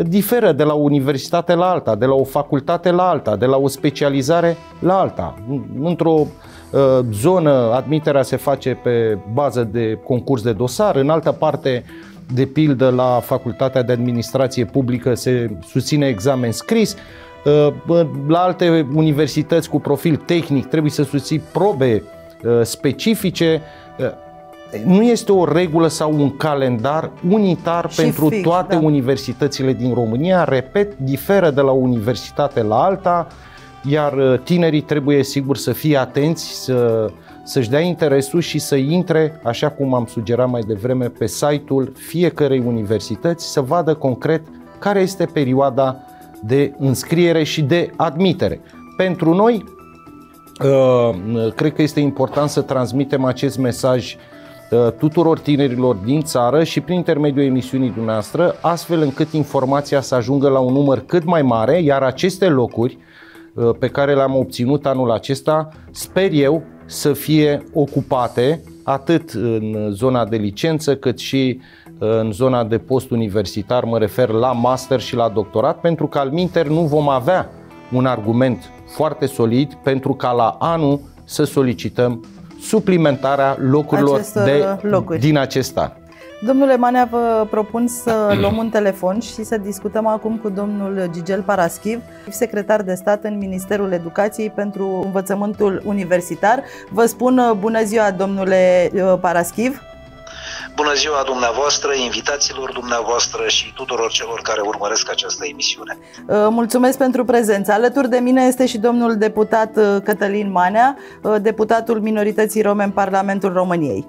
diferă de la o universitate la alta, de la o facultate la alta, de la o specializare la alta. Într-o Uh, zonă admiterea se face pe bază de concurs de dosar, în altă parte de pildă la Facultatea de Administrație Publică se susține examen scris, uh, la alte universități cu profil tehnic trebuie să susții probe uh, specifice. Nu este o regulă sau un calendar unitar și pentru fix, toate da. universitățile din România. Repet, diferă de la universitate la alta iar uh, tinerii trebuie sigur să fie atenți, să, să-și dea interesul și să intre, așa cum am sugerat mai devreme, pe site-ul fiecărei universități să vadă concret care este perioada de înscriere și de admitere. Pentru noi, uh, cred că este important să transmitem acest mesaj uh, tuturor tinerilor din țară și prin intermediul emisiunii dumneavoastră, astfel încât informația să ajungă la un număr cât mai mare, iar aceste locuri Uh, pe care le-am obținut anul acesta, sper eu să fie ocupate atât în zona de licență cât și în zona de post universitar, mă refer la master și la doctorat, pentru că al minter nu vom avea un argument foarte solid pentru ca la anul să solicităm suplimentarea locurilor Acestor de, locuri. din acest an. Domnule Manea, vă propun să luăm un telefon și să discutăm acum cu domnul Gigel Paraschiv, secretar de stat în Ministerul Educației pentru învățământul universitar. Vă spun uh, bună ziua, domnule uh, Paraschiv. Bună ziua dumneavoastră, invitațiilor dumneavoastră și tuturor celor care urmăresc această emisiune. Uh, Mulțumesc pentru prezență. Alături de mine este și domnul deputat uh, Cătălin Manea, uh, deputatul minorității rome în Parlamentul României.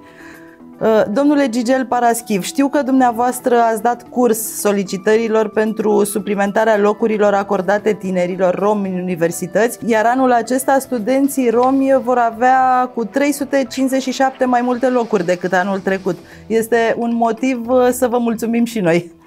Uh, Domnule Gigel Paraschiv, știu că dumneavoastră ați dat curs solicitărilor pentru suplimentarea locurilor acordate tinerilor romi în universități, iar anul acesta studenții romi vor avea cu 357 mai multe locuri decât anul trecut. Este un motiv uh, să vă mulțumim și noi.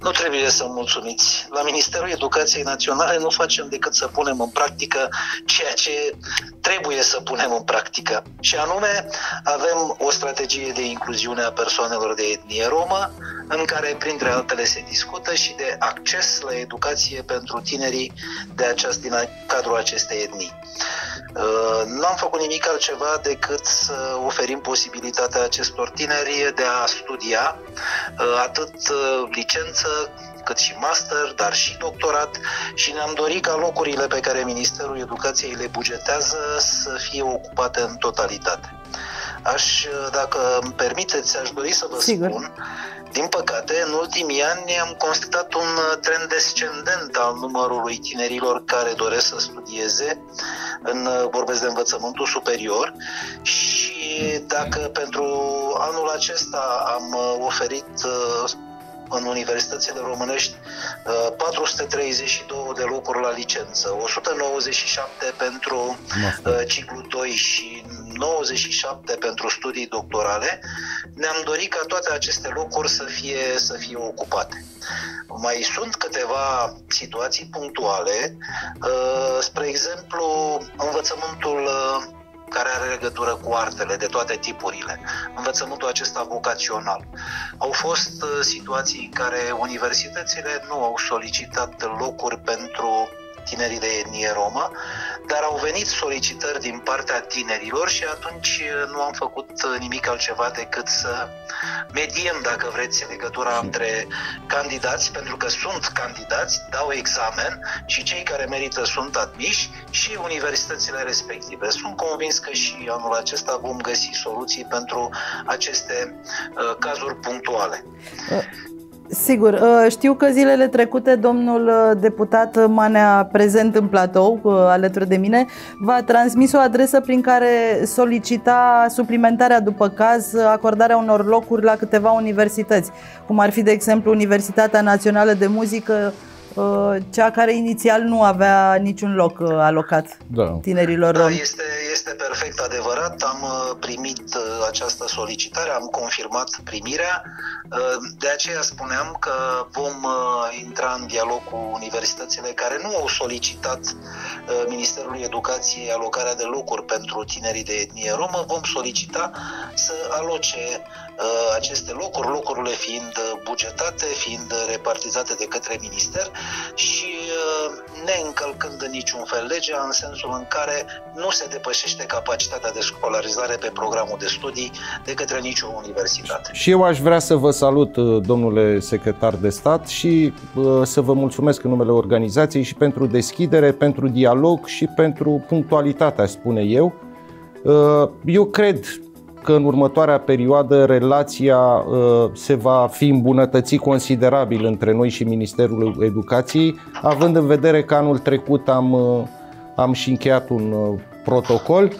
Nu trebuie să mulțumiți. La Ministerul Educației Naționale nu facem decât să punem în practică ceea ce trebuie să punem în practică. Și anume, avem o strategie de incluziune a persoanelor de etnie romă, în care, printre altele, se discută și de acces la educație pentru tinerii de aceast, din cadrul acestei etnii. Uh, Nu am făcut nimic altceva decât să oferim posibilitatea acestor tineri de a studia uh, atât uh, licență cât și master, dar și doctorat și ne-am dorit ca locurile pe care Ministerul Educației le bugetează să fie ocupate în totalitate. Aș, dacă îmi permiteți, aș dori să vă Sigur. spun din păcate, în ultimii ani am constatat un uh, trend descendent al numărului tinerilor care doresc să studieze, în, uh, vorbesc de învățământul superior și dacă pentru anul acesta am uh, oferit uh, în universitățile românești uh, 432 de locuri la licență, 197 pentru uh, ciclu 2 și 97 pentru studii doctorale, ne-am dorit ca toate aceste locuri să fie, să fie ocupate. Mai sunt câteva situații punctuale, uh, spre exemplu, învățământul uh, care are legătură cu artele de toate tipurile, învățământul acesta vocațional. Au fost uh, situații în care universitățile nu au solicitat locuri pentru tinerii de etnie romă, dar au venit solicitări din partea tinerilor și atunci uh, nu am făcut uh, nimic altceva decât să mediem, dacă vreți, legătura între candidați, pentru că sunt candidați, dau examen și cei care merită sunt admiși și universitățile respective. Sunt convins că și anul acesta vom găsi soluții pentru aceste uh, cazuri punctuale. Sigur, uh, știu că zilele trecute domnul uh, deputat Manea, prezent în platou uh, alături de mine, v-a transmis o adresă prin care solicita suplimentarea după caz, acordarea unor locuri la câteva universități, cum ar fi, de exemplu, Universitatea Națională de Muzică, cea care inițial nu avea niciun loc alocat Da. tinerilor Da, romi. este, este perfect adevărat. Am uh, primit uh, această solicitare, am confirmat primirea. Uh, De aceea spuneam că vom uh, intra în dialog cu universitățile care nu au solicitat uh, Ministerului Educației alocarea de locuri pentru tinerii de etnie romă. Vom solicita să aloce uh, aceste locuri, locurile fiind uh, bugetate, fiind uh, repartizate de către minister și uh, neîncălcând în niciun fel legea, în sensul în care nu se depășește capacitatea de școlarizare pe programul de studii de către nicio universitate. Și eu aș vrea să vă salut, uh, domnule secretar de stat, și uh, să vă mulțumesc în numele organizației și pentru deschidere, pentru dialog și pentru punctualitate, aș spune eu. Uh, Eu cred că în următoarea perioadă relația uh, se va fi îmbunătățit considerabil între noi și Ministerul Educației, având în vedere că anul trecut am, uh, am și încheiat un uh, protocol.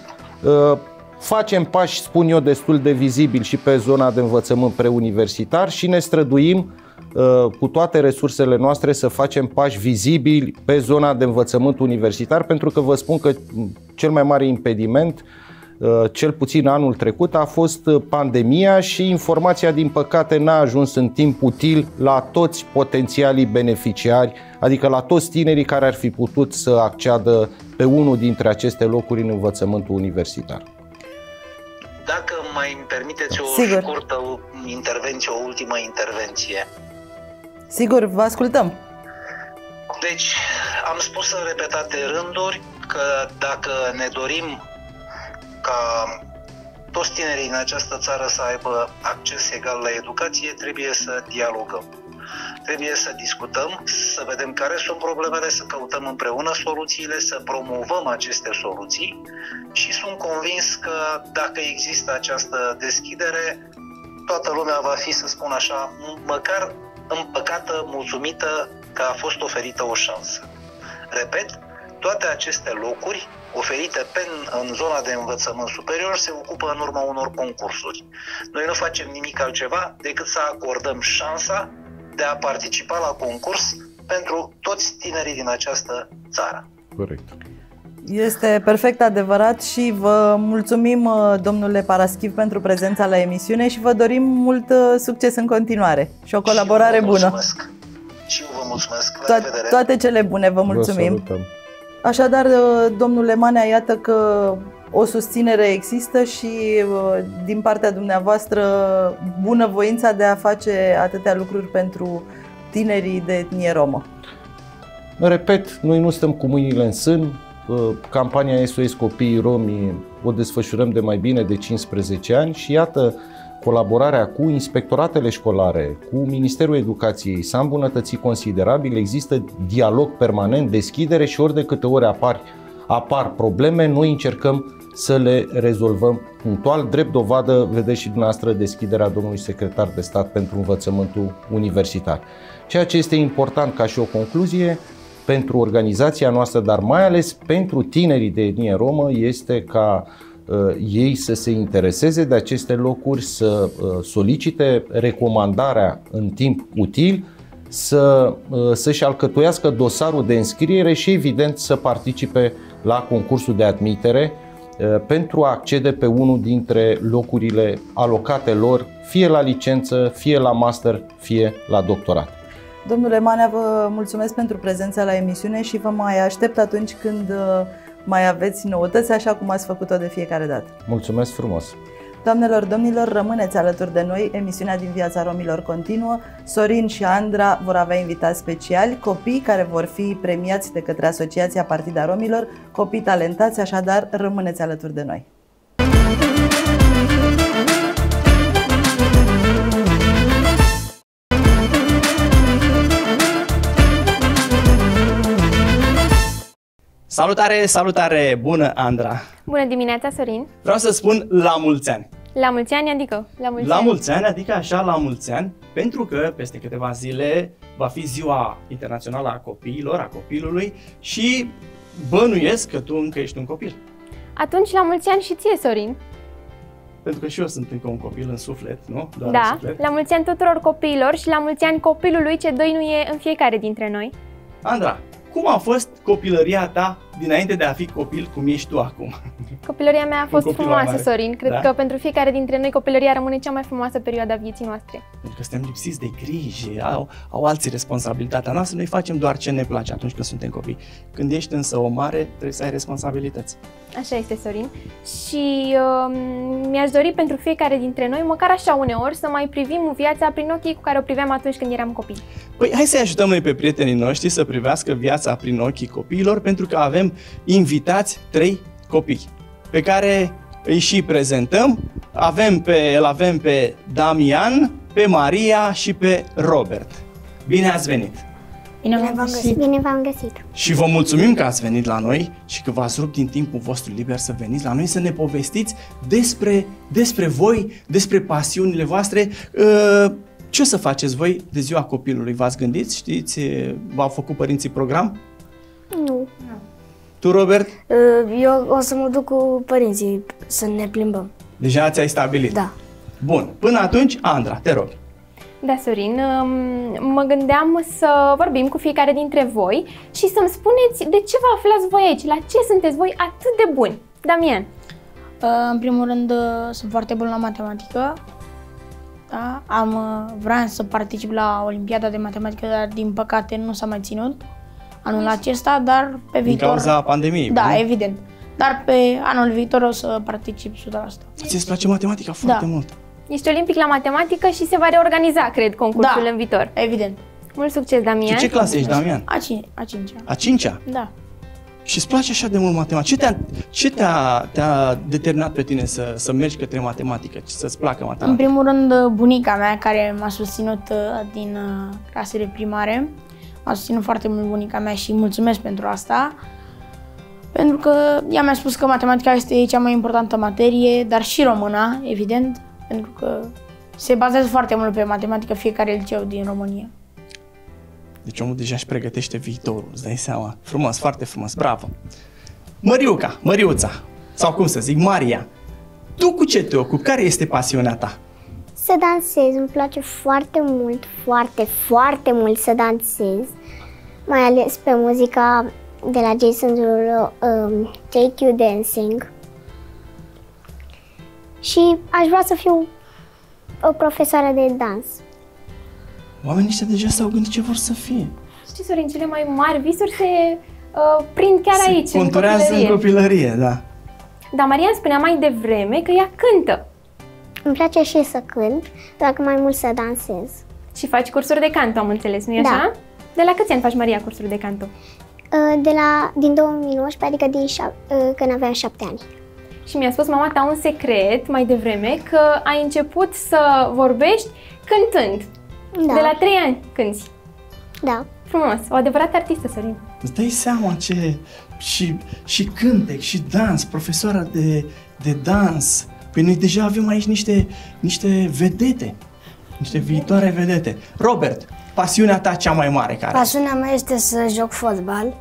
Uh, Facem pași, spun eu, destul de vizibil și pe zona de învățământ preuniversitar și ne străduim uh, cu toate resursele noastre să facem pași vizibili pe zona de învățământ universitar, pentru că vă spun că m, cel mai mare impediment, uh, cel puțin anul trecut, a fost uh, pandemia și informația, din păcate, n-a ajuns în timp util la toți potențialii beneficiari, adică la toți tinerii care ar fi putut să acceadă pe unul dintre aceste locuri în învățământul universitar. Dacă mai îmi îmi permiteți o Sigur. scurtă intervenție, o ultimă intervenție. Sigur, vă ascultăm. Deci, am spus în repetate rânduri că dacă ne dorim ca toți tinerii în această țară să aibă acces egal la educație, trebuie să dialogăm. Trebuie să discutăm, să vedem care sunt problemele, să căutăm împreună soluțiile, să promovăm aceste soluții și sunt convins că dacă există această deschidere, toată lumea va fi, să spun așa, măcar împăcată, mulțumită că a fost oferită o șansă. Repet, toate aceste locuri oferite pe, în zona de învățământ superior se ocupă în urma unor concursuri. Noi nu facem nimic altceva decât să acordăm șansa de a participa la concurs pentru toți tinerii din această țară. Corect. Este perfect adevărat și vă mulțumim, uh, domnule Paraschiv, pentru prezența la emisiune și vă dorim mult uh, succes în continuare și o colaborare Și vă bună. mulțumesc. Și eu vă mulțumesc. La To- revedere. toate cele bune, vă Vă mulțumim. salutăm. Așadar, uh, domnule Manea, iată că o susținere există și uh, din partea dumneavoastră bunăvoința de a face atâtea lucruri pentru tinerii de etnie romă. Repet, noi nu stăm cu mâinile în sân. Uh, Campania SOS Copiii Romi o desfășurăm de mai bine de 15 ani și iată, colaborarea cu inspectoratele școlare, cu Ministerul Educației s-a îmbunătățit considerabil, există dialog permanent, deschidere și ori de câte ori apar, apar probleme, noi încercăm să le rezolvăm punctual. Drept dovadă, vedeți și dumneavoastră deschiderea domnului secretar de stat pentru învățământul universitar. Ceea ce este important ca și o concluzie, pentru organizația noastră, dar mai ales pentru tinerii de etnie romă, este ca uh, ei să se intereseze de aceste locuri, să uh, solicite recomandarea în timp util, să, uh, să-și alcătuiască dosarul de înscriere și, evident, să participe la concursul de admitere uh, pentru a accede pe unul dintre locurile alocate lor, fie la licență, fie la master, fie la doctorat. Domnule Manea, vă mulțumesc pentru prezența la emisiune și vă mai aștept atunci când uh, mai aveți noutăți, așa cum ați făcut-o de fiecare dată. Mulțumesc frumos! Doamnelor, domnilor, rămâneți alături de noi. Emisiunea din viața romilor continuă. Sorin și Andra vor avea invitați speciali, copii care vor fi premiați de către Asociația Partida Romilor, copii talentați, așadar rămâneți alături de noi. Salutare, salutare! Bună, Andra! Bună dimineața, Sorin! Vreau să spun la mulți ani! La mulți ani, adică? La mulți La ani. mulți ani, adică așa la mulți ani, pentru că peste câteva zile va fi ziua internațională a copiilor, a copilului și bănuiesc că tu încă ești un copil. Atunci, la mulți ani și ție, Sorin! Pentru că și eu sunt încă un copil în suflet, nu? Doar în da, suflet. la mulți ani tuturor copiilor și la mulți ani copilului ce dăinuie în fiecare dintre noi. Andra, cum a fost copilăria ta dinainte de a fi copil cum ești tu acum? Copilăria mea a fost copil frumoasă, mare. Sorin. Cred Da? că pentru fiecare dintre noi copilăria rămâne cea mai frumoasă perioadă a vieții noastre. Pentru că suntem lipsiți de grijă, au, au alții responsabilitatea noastră, noi facem doar ce ne place atunci când suntem copii. Când ești însă o mare, trebuie să ai responsabilități. Așa este, Sorin. Și uh, mi-aș dori pentru fiecare dintre noi, măcar așa uneori, să mai privim viața prin ochii cu care o priveam atunci când eram copii. Păi hai să-i ajutăm noi pe prietenii noștri să privească viața prin ochii copiilor, pentru că avem invitați trei copii pe care îi și prezentăm. Avem pe, îl avem pe Damian, pe Maria și pe Robert. Bine ați venit! Bine v-am găsit. Bine v-am găsit. Și vă mulțumim că ați venit la noi și că v-ați rupt din timpul vostru liber să veniți la noi să ne povestiți despre, despre voi, despre pasiunile voastre. Uh, Ce o să faceți voi de ziua copilului? V-ați gândit? Știți? V-au făcut părinții program? Nu. Tu, Robert? Eu o să mă duc cu părinții să ne plimbăm. Deja ți-ai stabilit? Da. Bun. Până atunci, Andra, te rog. Da, Sorin, um, mă gândeam să vorbim cu fiecare dintre voi și să-mi spuneți de ce vă aflați voi aici, la ce sunteți voi atât de buni. Damian. În primul rând, uh, sunt foarte bun la matematică. Da? Am uh, vreau să particip la Olimpiada de Matematică, dar din păcate nu s-a mai ținut anul acesta, dar pe Din viitor... cauza pandemiei. Da, nu? evident. dar pe anul viitor o să particip 100%. Ți îți place matematica foarte Da. mult. Ești olimpic la matematică și se va reorganiza, cred, concursul Da. în viitor. Evident. Mult succes, Damian. Și ce clasă ești, Damian? A, cin- a cincea. A cincea? Da. Și îți place așa de mult matematica. Ce te-a, ce te-a, te-a determinat pe tine să, să mergi către matematică, să-ți placă În matematica? primul rând, bunica mea, care m-a susținut uh, din uh, clasele primare, m-a susținut foarte mult bunica mea și îi mulțumesc pentru asta. Pentru că ea mi-a spus că matematica este cea mai importantă materie, dar și româna, evident, pentru că se bazează foarte mult pe matematică fiecare liceu din România. Deci omul deja își pregătește viitorul, îți dai seama. Frumos, foarte frumos, bravo. Măriuca, Măriuța, sau cum să zic, Maria, tu cu ce te ocupi? Care este pasiunea ta? Să dansez, îmi place foarte mult, foarte, foarte mult să dansez. Mai ales pe muzica de la Jason Derulo, um, Take You Dancing. Și aș vrea să fiu o profesoară de dans. Oamenii ăștia deja s-au gândit ce vor să fie. Știți, Sorin, cele mai mari visuri se uh, prind chiar Se aici, conturează în copilărie. în copilărie, da. Dar Marian spunea mai devreme că ea cântă. Îmi place și să cânt, dacă mai mult să dansez. Și faci cursuri de canto, am înțeles, nu-i Da. așa? De la câți ani faci, Maria, cursuri de canto? Uh, De la, din 2019, adică din șap- uh, când aveam șapte ani. Și mi-a spus mama ta un secret mai devreme că ai început să vorbești cântând. Da. De la 3 ani cânti. Da. Frumos, o adevărată artistă, Sorin. Îți dai seama ce... Și, și cântec, și dans, profesoara de, de dans. Păi noi deja avem aici niște, niște vedete. Niște viitoare vedete. Robert, pasiunea ta cea mai mare care? Pasiunea mea este să joc fotbal.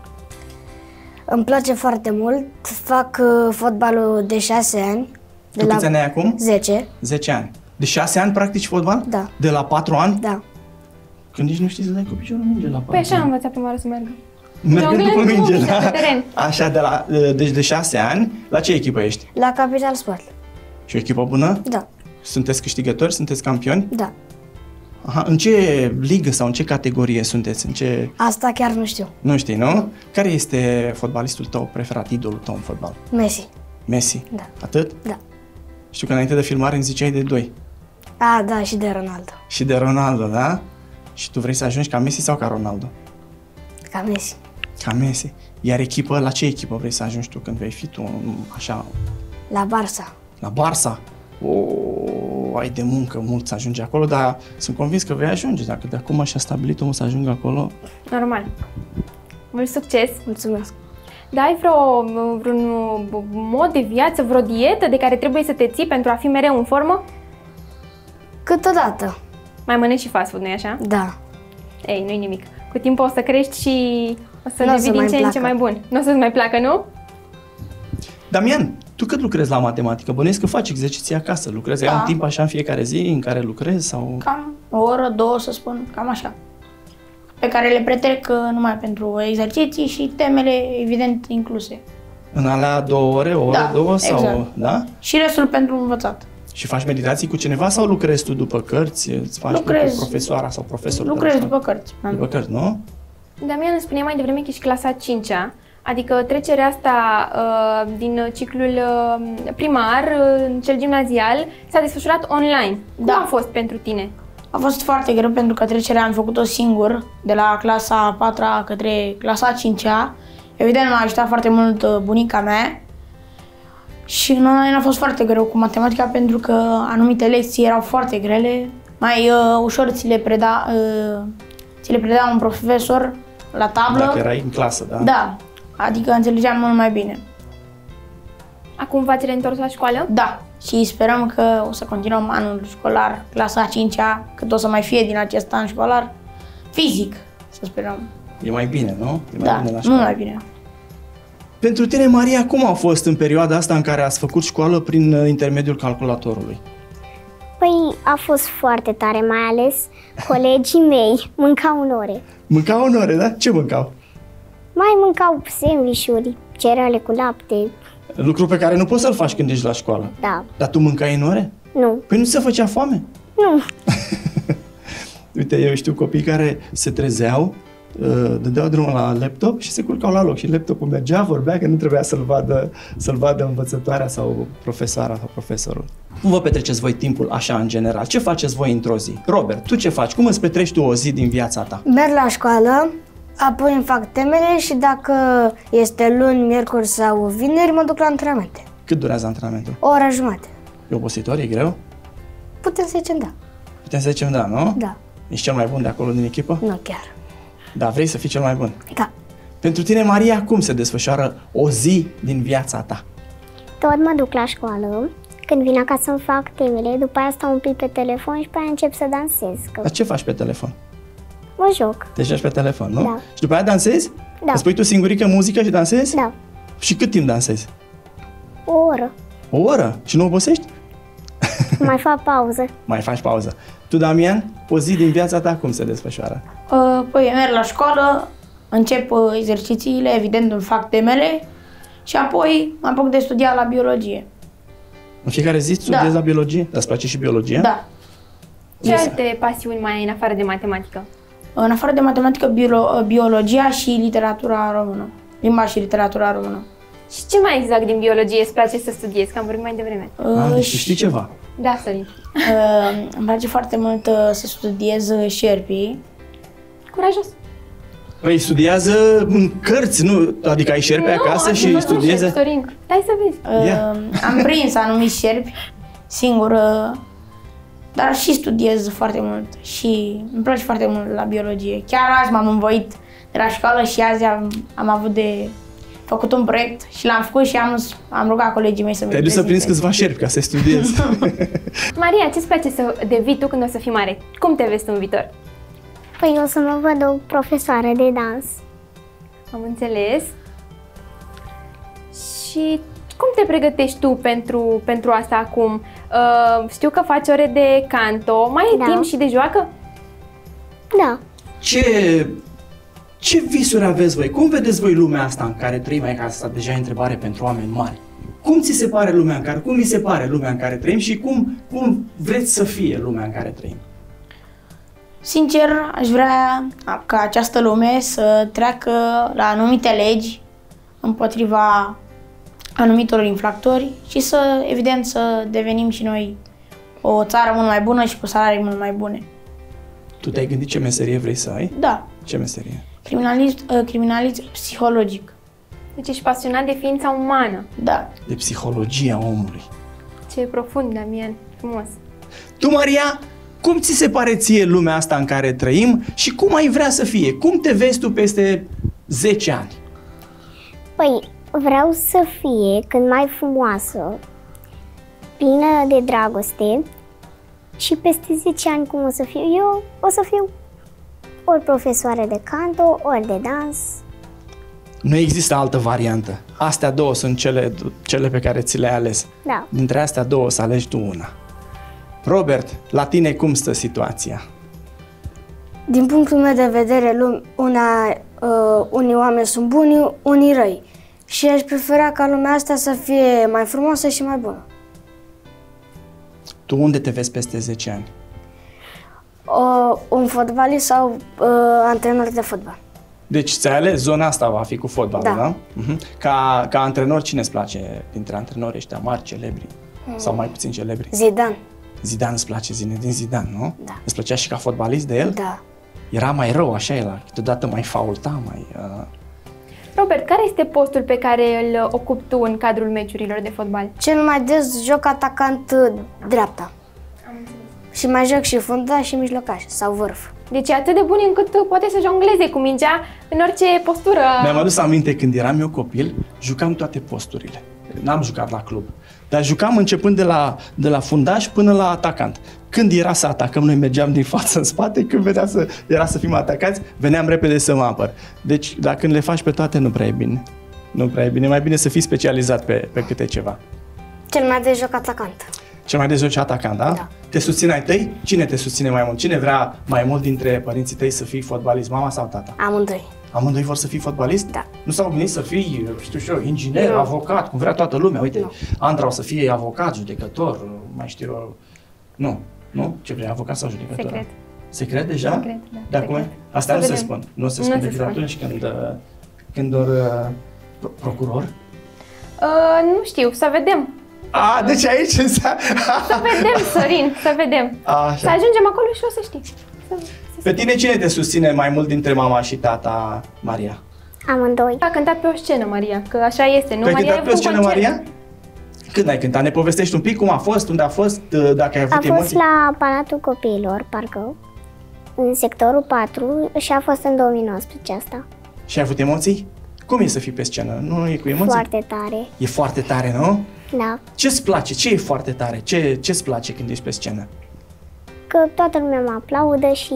Îmi place foarte mult. Fac uh, fotbalul de 6 ani. De Tu câți ani ai acum? 10. 10 ani. De 6 ani practici fotbal? Da. De la 4 ani? Da. Când nici nu știi să dai cu piciorul în minge la 4 Păi așa am învățat prima oară să meargă. Mergând Jonglând după cu minge, mingea da? pe teren. Așa, de la, deci de 6 ani, la ce echipă ești? La Capital Sport. Și o echipă bună? Da. Sunteți câștigători? Sunteți campioni? Da. Aha, în ce ligă sau în ce categorie sunteți? În ce... Asta chiar nu știu. Nu știi, nu? Care este fotbalistul tău preferat, idolul tău în fotbal? Messi. Messi? Da. Atât? Da. Știu că înainte de filmare îmi ziceai de doi. A, da, și de Ronaldo. Și de Ronaldo, da? Și tu vrei să ajungi ca Messi sau ca Ronaldo? Ca Messi. Ca Messi. Iar echipă, la ce echipă vrei să ajungi tu când vei fi tu așa, La Barça. La Barça? O, ai de muncă mult să ajungi acolo, dar sunt convins că vei ajunge. Dacă de acum și-a stabilit omul să ajungă acolo, Normal. Mult succes! Mulțumesc! Da, ai vreo, vreun mod de viață, vreo dietă de care trebuie să te ții pentru a fi mereu în formă? Câteodată. Mai mănânci și fast food, nu-i așa? Da. Ei, nu-i nimic. Cu timpul o să crești și o să N-o devii să din mai ce în ce placă. mai bun. Nu o să-ți mai placă, nu? Damian, tu cât lucrezi la matematică? Bănuiesc că faci exerciții acasă. Lucrezi Da. ai un timp așa în fiecare zi în care lucrezi sau... Cam o oră, două, să spun, cam așa. Pe care le pretrec uh, numai pentru exerciții și temele, evident, incluse. În alea două ore, o oră, Da, două sau... exact. Da? Și restul pentru învățat. Și faci meditații cu cineva sau lucrezi tu după cărți? Îți faci Lucrez. după profesoara sau profesorul? Lucrez tău? după cărți. După cărți, nu? Damian îmi spunea mai devreme că ești clasa 5 -a, adică trecerea asta uh, din ciclul uh, primar uh, în cel gimnazial s-a desfășurat online. Cum Da. a fost pentru tine? A fost foarte greu pentru că trecerea am făcut-o singur, de la clasa a 4 către clasa a 5 -a. Evident, m-a ajutat foarte mult uh, bunica mea. Și în online a fost foarte greu cu matematica pentru că anumite lecții erau foarte grele. Mai uh, ușor ți le, preda, uh, ți le preda un profesor la tablă. Dacă erai în clasă, da? Da, adică înțelegeam mult mai bine. Acum v-ați reîntors la școală? Da, și sperăm că o să continuăm anul școlar, clasa a 5-a, cât o să mai fie din acest an școlar, fizic, să sperăm. E mai bine, nu? E mai Da, bine la nu școală. mai bine. Pentru tine, Maria, cum a fost în perioada asta în care ați făcut școală prin uh, intermediul calculatorului? Păi a fost foarte tare, mai ales colegii mei mâncau în ore. Mâncau în ore, da? Ce mâncau? Mai mâncau sandvișuri, cereale cu lapte, Lucru pe care nu poți să-l faci când ești la școală. da, Dar tu mâncai în ore? nu, Păi nu ți se făcea foame? nu, Uite, eu știu copii care se trezeau uh, dădeau drumul la laptop și se culcau la loc și laptopul mergea, vorbea că nu trebuia să-l vadă, să-l vadă învățătoarea sau profesoara sau profesorul. Cum vă petreceți voi timpul așa în general? Ce faceți voi într-o zi? Robert, tu ce faci? Cum îți petreci tu o zi din viața ta? Merg la școală, apoi îmi fac temele și dacă este luni, miercuri sau vineri, mă duc la antrenamente. Cât durează antrenamentul? O oră jumate. E obositor? E greu? Putem să zicem da. Putem să zicem da, nu? Da. Ești cel mai bun de acolo din echipă? Nu chiar. Da, vrei să fii cel mai bun? Da. Pentru tine, Maria, cum se desfășoară o zi din viața ta? Tot mă duc la școală, când vin acasă îmi fac temele, după aia stau un pic pe telefon și pe aia încep să dansez. Că Dar ce faci pe telefon? Mă joc. Te joci pe telefon, nu? Da. Și după aia dansezi? Da. Îți pui tu singurică muzică și dansezi? Da. Și cât timp dansezi? O oră. O oră? Și nu obosești? Mai fac pauză. Mai faci pauză. Tu, Damian, o zi din viața ta cum se desfășoară? Uh, Păi merg la școală, încep uh, exercițiile, evident îmi fac temele și apoi mă apuc de studia la biologie. În fiecare zi studiezi la biologie? Dar îți place și biologia? Da. Ce alte pasiuni mai ai în afară de matematică? În afară de matematică, biolo- biologia și literatura română. Limba și literatura română. Și ce mai exact din biologie îți place să studiezi? Că am vorbit mai devreme. Ah, deci tu știi ceva. Da, Sorin. Uh, îmi place foarte mult uh, să studiez uh, șerpii. Curajos. Păi studiază în cărți, nu? Adică ai șerpe acasă și nu, studieze? Sorin, stai să vezi. Uh, Ia. am prins anumiți șerpi singur, uh, dar și studiez foarte mult și îmi place foarte mult la biologie. Chiar azi m-am învoit de la școală și azi am, am avut de făcut un proiect și l-am făcut și am, am rugat colegii mei să mi Te-ai dus să prinzi câțiva șerpi ca să studiezi. Maria, ce-ți place să devii tu când o să fii mare? Cum te vezi tu în viitor? Păi o să mă văd o profesoară de dans. Am înțeles. Și cum te pregătești tu pentru, pentru asta acum? Uh, știu că faci ore de canto. Mai e Da. timp și de joacă? Da. Ce, ce visuri aveți voi? Cum vedeți voi lumea asta în care trăim? Mai ca asta deja e întrebare pentru oameni mari. Cum ți se pare lumea în care, cum vi se pare lumea în care trăim și cum, cum vreți să fie lumea în care trăim? Sincer, aș vrea ca această lume să treacă la anumite legi împotriva anumitor infractori și să, evident, să devenim și noi o țară mult mai bună și cu salarii mult mai bune. Tu te-ai gândit ce meserie vrei să ai? Da, Ce meserie? criminalist, uh, criminalist psihologic. Deci ești pasionat de ființa umană. Da. De psihologia omului. Ce profund, Damian. Frumos. Tu, Maria, cum ți se pare ție lumea asta în care trăim și cum ai vrea să fie? Cum te vezi tu peste 10 ani? Păi vreau să fie cât mai frumoasă, plină de dragoste și peste 10 ani cum o să fiu eu, o să fiu ori profesoară de canto, ori de dans. Nu există altă variantă. Astea două sunt cele, cele pe care ți le-ai ales. Da. Dintre astea două să alegi tu una. Robert, la tine cum stă situația? Din punctul meu de vedere, lum- una, uh, unii oameni sunt buni, unii răi. Și aș prefera ca lumea asta să fie mai frumoasă și mai bună. Tu unde te vezi peste 10 ani? Uh, un fotbalist sau uh, antrenor de fotbal. Deci ți-ai ales zona asta va fi cu fotbalul, Da. da? Mhm. Ca, ca antrenor, cine îți place dintre antrenorii ăștia mari, celebri? Mm. Sau mai puțin celebri? Zidane. Zidane îți place, Zinedine Zidane, nu? Da. Îți plăcea și ca fotbalist de el? Da. Era mai rău, așa el, câteodată mai faulta, mai... Uh... Robert, care este postul pe care îl ocupi tu în cadrul meciurilor de fotbal? Cel mai des joc atacant uh, dreapta. Și mai joc și fundaș și mijlocaș sau vârf. Deci e atât de bun încât poate să jongleze cu mingea în orice postură. Mi-am adus aminte când eram eu copil, jucam toate posturile. N-am jucat la club. Dar jucam începând de la, de la fundaș până la atacant. Când era să atacăm, noi mergeam din față în spate, când venea să, era să fim atacați, veneam repede să mă apăr. Deci, dacă când le faci pe toate, nu prea e bine. Nu prea e bine, mai bine să fii specializat pe, pe câte ceva. Cel mai des joc atacant. Cel mai des joci atacant, da? da? Te susține ai tăi? Cine te susține mai mult? Cine vrea mai mult dintre părinții tăi să fii fotbalist, mama sau tata? Amândoi. Amândoi vor să fii fotbalist? Da. Nu s-au gândit să fii, știu și eu, inginer, Nu. avocat, cum vrea toată lumea. Uite, Andra o să fie avocat, judecător, mai știu eu. Nu, nu? Ce vrea, avocat sau judecător? Secret. Secret deja? Secret, da. Dar secret. cum? Asta Să nu se vedem. spun. Nu se Nu spune se decât spune. atunci când, uh, când doar uh, pro- procuror. Uh, nu știu, să vedem. A, deci aici înseamnă... Să vedem, Sorin, să vedem. Așa. Să ajungem acolo și o să știi. Să... Pe tine cine te susține mai mult dintre mama și tata, Maria? Amândoi. A cântat pe o scenă, Maria, că așa este, nu? Tu ai Maria cântat e pe o un scenă, concert. Maria? Când ai cântat? Ne povestești un pic cum a fost, unde a fost, uh, dacă ai avut A fost emoții? la Palatul Copiilor, parcă, în sectorul 4 și a fost în 2019 asta. Și ai avut emoții? Cum e să fii pe scenă? Nu e cu emoții? Foarte tare, E foarte tare, nu? da. Ce-ți place? Ce e foarte tare? Ce, ce-ți place când ești pe scenă? Că toată lumea mă aplaudă și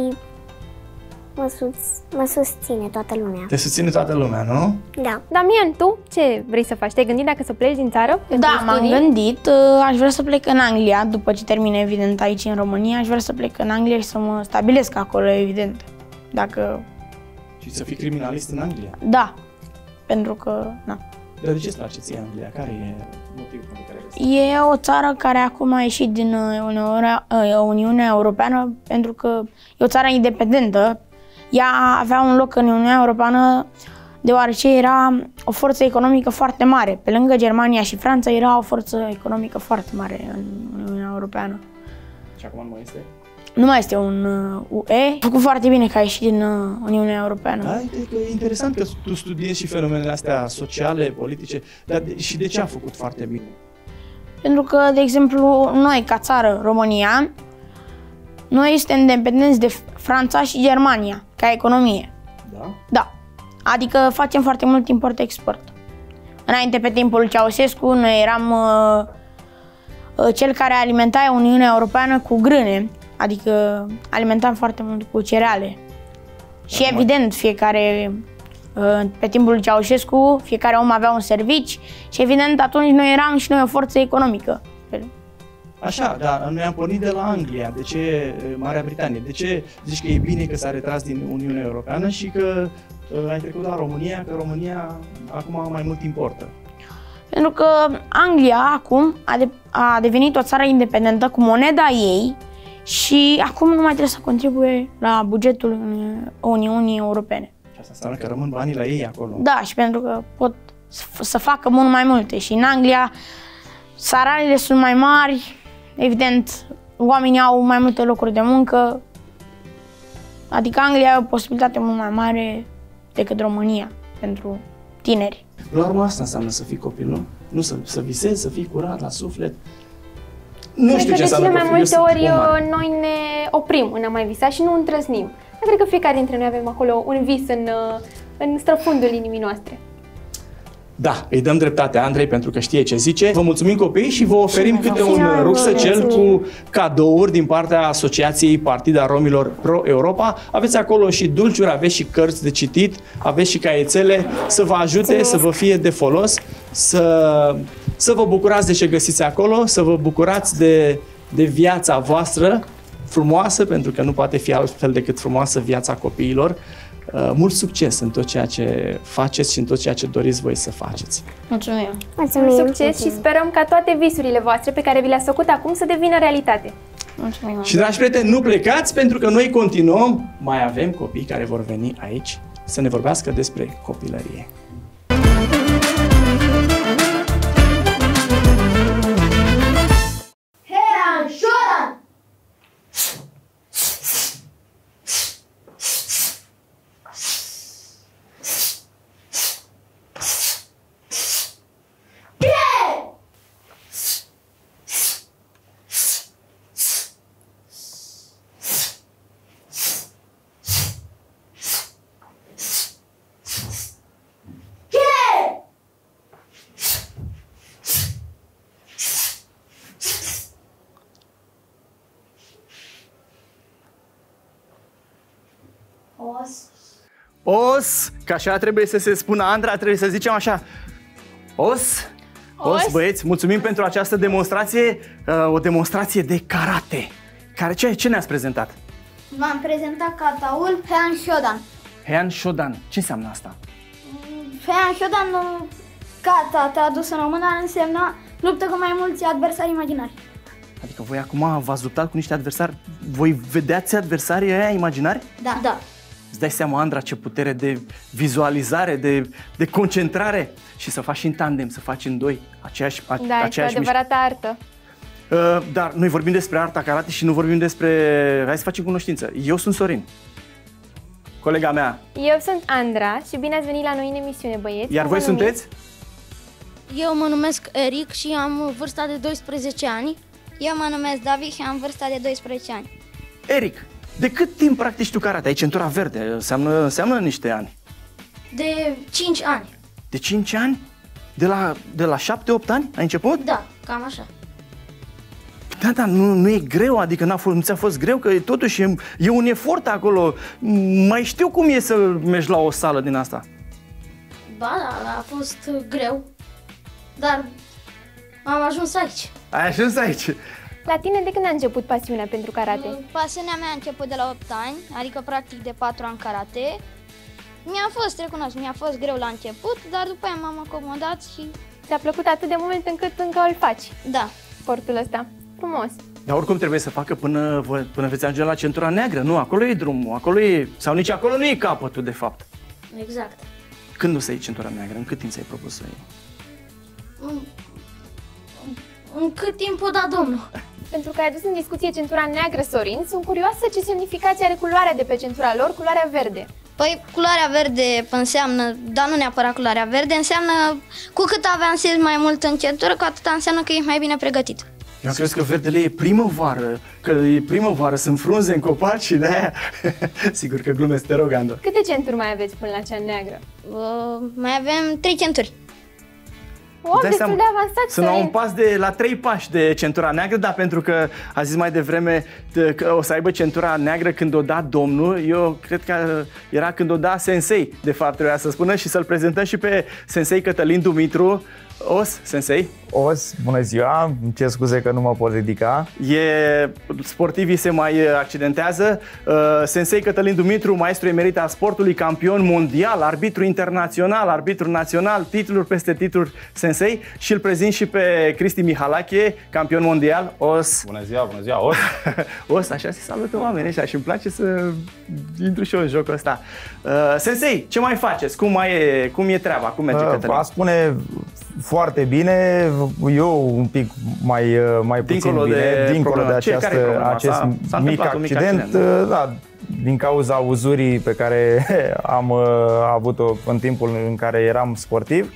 mă, sus, mă susține toată lumea. Te susține toată lumea, nu? Da. Damian, tu ce vrei să faci? Te-ai gândit dacă să pleci din țară? pentru Da, m-am studii? gândit. uh, Aș vrea să plec în Anglia, după ce termin, evident, aici în România. Aș vrea să plec în Anglia și să mă stabilesc acolo, evident. Dacă... Și să fii criminalist în Anglia. Da. Pentru că, na. Dar de ce îți place ție Anglia? Care e motivul pentru care vrei să E o țară care acum a ieșit din uh, Uniunea, uh, Uniunea Europeană pentru că e o țară independentă. Ea avea un loc în Uniunea Europeană deoarece era o forță economică foarte mare. Pe lângă Germania și Franța era o forță economică foarte mare în Uniunea Europeană. Și acum nu mai este? Nu mai este un uh, UE. A făcut foarte bine că a ieșit din uh, Uniunea Europeană. Da, uite că e interesant că tu studiezi și fenomenele astea sociale, politice, dar de, și de ce a făcut foarte bine? Pentru că, de exemplu, noi, ca țară, România, noi suntem dependenți de Franța și Germania, ca economie. Da? Da. Adică facem foarte mult import-export. Înainte, pe timpul Ceaușescu, noi eram uh, uh, cel care alimenta Uniunea Europeană cu grâne, adică alimentam foarte mult cu cereale. Și evident, fiecare, uh, pe timpul Ceaușescu, fiecare om avea un servici și evident atunci noi eram și noi o forță economică. Așa, dar noi am pornit de la Anglia. De ce Marea Britanie? De ce zici că e bine că s-a retras din Uniunea Europeană și că uh, ai trecut la România, că România acum mai mult importă? Pentru că Anglia acum a, de, a devenit o țară independentă cu moneda ei și acum nu mai trebuie să contribuie la bugetul Uni- Uniunii Europene. Și asta înseamnă că rămân banii la ei acolo. Da, și pentru că pot să f- să facă mult mai multe și în Anglia salariile sunt mai mari, evident, oamenii au mai multe locuri de muncă, adică Anglia are o posibilitate mult mai mare decât România pentru tineri. La urmă asta înseamnă să fii copil, nu? Nu să, să visezi, să fii curat la suflet. Nu Cred știu că ce de cele înseamnă mai copil, eu multe sunt ori om mare. uh, noi ne oprim în a mai visa și nu întrăznim. Eu cred că fiecare dintre noi avem acolo un vis în, uh, în străfundul inimii noastre. Da, îi dăm dreptate Andrei pentru că știe ce zice. Vă mulțumim copii și vă oferim câte un noi vă rucsăcel mulțumim. cu cadouri din partea Asociației Partida Romilor Pro Europa. Aveți acolo și dulciuri, aveți și cărți de citit, aveți și caiețele să vă ajute, să vă fie de folos, să, să vă bucurați de ce găsiți acolo, să vă bucurați de, de viața voastră frumoasă, pentru că nu poate fi altfel decât frumoasă viața copiilor. Uh, Mult succes în tot ceea ce faceți și în tot ceea ce doriți voi să faceți. Mulțumim! Mulțumim. Succes și sperăm ca toate visurile voastre pe care vi le-ați făcut acum să devină realitate. Mulțumim! Și, dragi prieteni, nu plecați pentru că noi continuăm. Mai avem copii care vor veni aici să ne vorbească despre copilărie. Os, că așa trebuie să se spună Andra, trebuie să zicem așa. Os, os, Os. băieți, mulțumim pentru această demonstrație, uh, o demonstrație de karate. Care, ce, ce ne-ați prezentat? V-am prezentat cataul Heian Shodan. Heian Shodan. Ce înseamnă asta? Heian Shodan, kata tradus în română, ar însemna luptă cu mai mulți adversari imaginari. Adică voi acum v-ați luptat cu niște adversari, voi vedeați adversarii aia imaginari? Da. da. Îți dai seama, Andra, ce putere de vizualizare, de, de concentrare și să faci și în tandem, să faci în doi aceeași, a, Da, este o aceeași adevărată artă. Uh, dar noi vorbim despre arta karate și nu vorbim despre... Hai să facem cunoștință. Eu sunt Sorin. Colega mea. Eu sunt Andra și bine ați venit la noi în emisiune, băieți. Iar Cum voi vă numiți? sunteți? Eu mă numesc Eric și am vârsta de 12 ani. Eu mă numesc David și am vârsta de 12 ani. Eric, de cât timp practici tu karate? Ai centura verde, înseamnă, înseamnă niște ani. De 5 ani. De 5 ani? De la, de la 7-8 ani ai început? Da, cam așa. Da, da, nu, nu e greu, adică n-a fost, nu ți-a fost greu, că totuși e, e un efort acolo. Mai știu cum e să mergi la o sală din asta. Ba, da, a fost greu. Dar am ajuns aici. Ai ajuns aici. La tine de când a început pasiunea pentru karate? Pasiunea mea a început de la 8 ani, adică practic de 4 ani karate. Mi-a fost, recunosc, mi-a fost greu la început, dar după aia m-am acomodat și... Ți-a plăcut atât de mult încât încă îl faci? Da. Sportul ăsta. Frumos. Dar oricum trebuie să facă până, vă- până veți ajunge la centura neagră. Nu, acolo e drumul, acolo e... Sau nici acolo nu e capătul, de fapt. Exact. Când o să iei centura neagră? În cât timp ți-ai propus să iei? În, în cât timp o da domnul? Pentru că ai adus în discuție centura neagră, Sorin, sunt curioasă ce semnificație are culoarea de pe centura lor, culoarea verde. Păi culoarea verde înseamnă, dar nu neapărat culoarea verde, înseamnă cu cât avansezi mai mult în centură, cu atât înseamnă că ești mai bine pregătit. Eu cred că verdele e primăvară, că e primăvară, sunt frunze în copaci și de-aia... Sigur că glumesc, te rog, Ando. Câte centuri mai aveți până la cea neagră? Uh, mai avem trei centuri. O, Îți dai destul seama? de avansat, Sunt la un Sorin. pas de la trei pași de centura neagră, dar pentru că a zis mai devreme t- că o să aibă centura neagră când o da domnul, eu cred că era când o da Sensei, de fapt trebuia să spună și să-l prezentăm și pe Sensei Cătălin Dumitru. Os, Sensei. Os, bună ziua, îmi cer scuze că nu mă pot ridica. E, sportivii se mai accidentează. Uh, Sensei Cătălin Dumitru, maestru emerit al sportului, campion mondial, arbitru internațional, arbitru național, titluri peste titluri Sensei și îl prezint și pe Cristi Mihalache, campion mondial. Os. Bună ziua, bună ziua, Os. Os, așa se salută oamenii ăștia și îmi place să intru și eu în jocul ăsta. Uh, Sensei, ce mai faceți? Cum, mai e, cum e treaba? Cum merge Uh, Cătălin? A spune foarte bine, eu un pic mai, uh, mai puțin Dincolo bine, de dincolo de problemă. Ce- care e această, problema? acest S-a- s-a mic întâmplat un mic accident, accident, uh, da, din cauza uzurii pe care am uh, avut-o în timpul în care eram sportiv.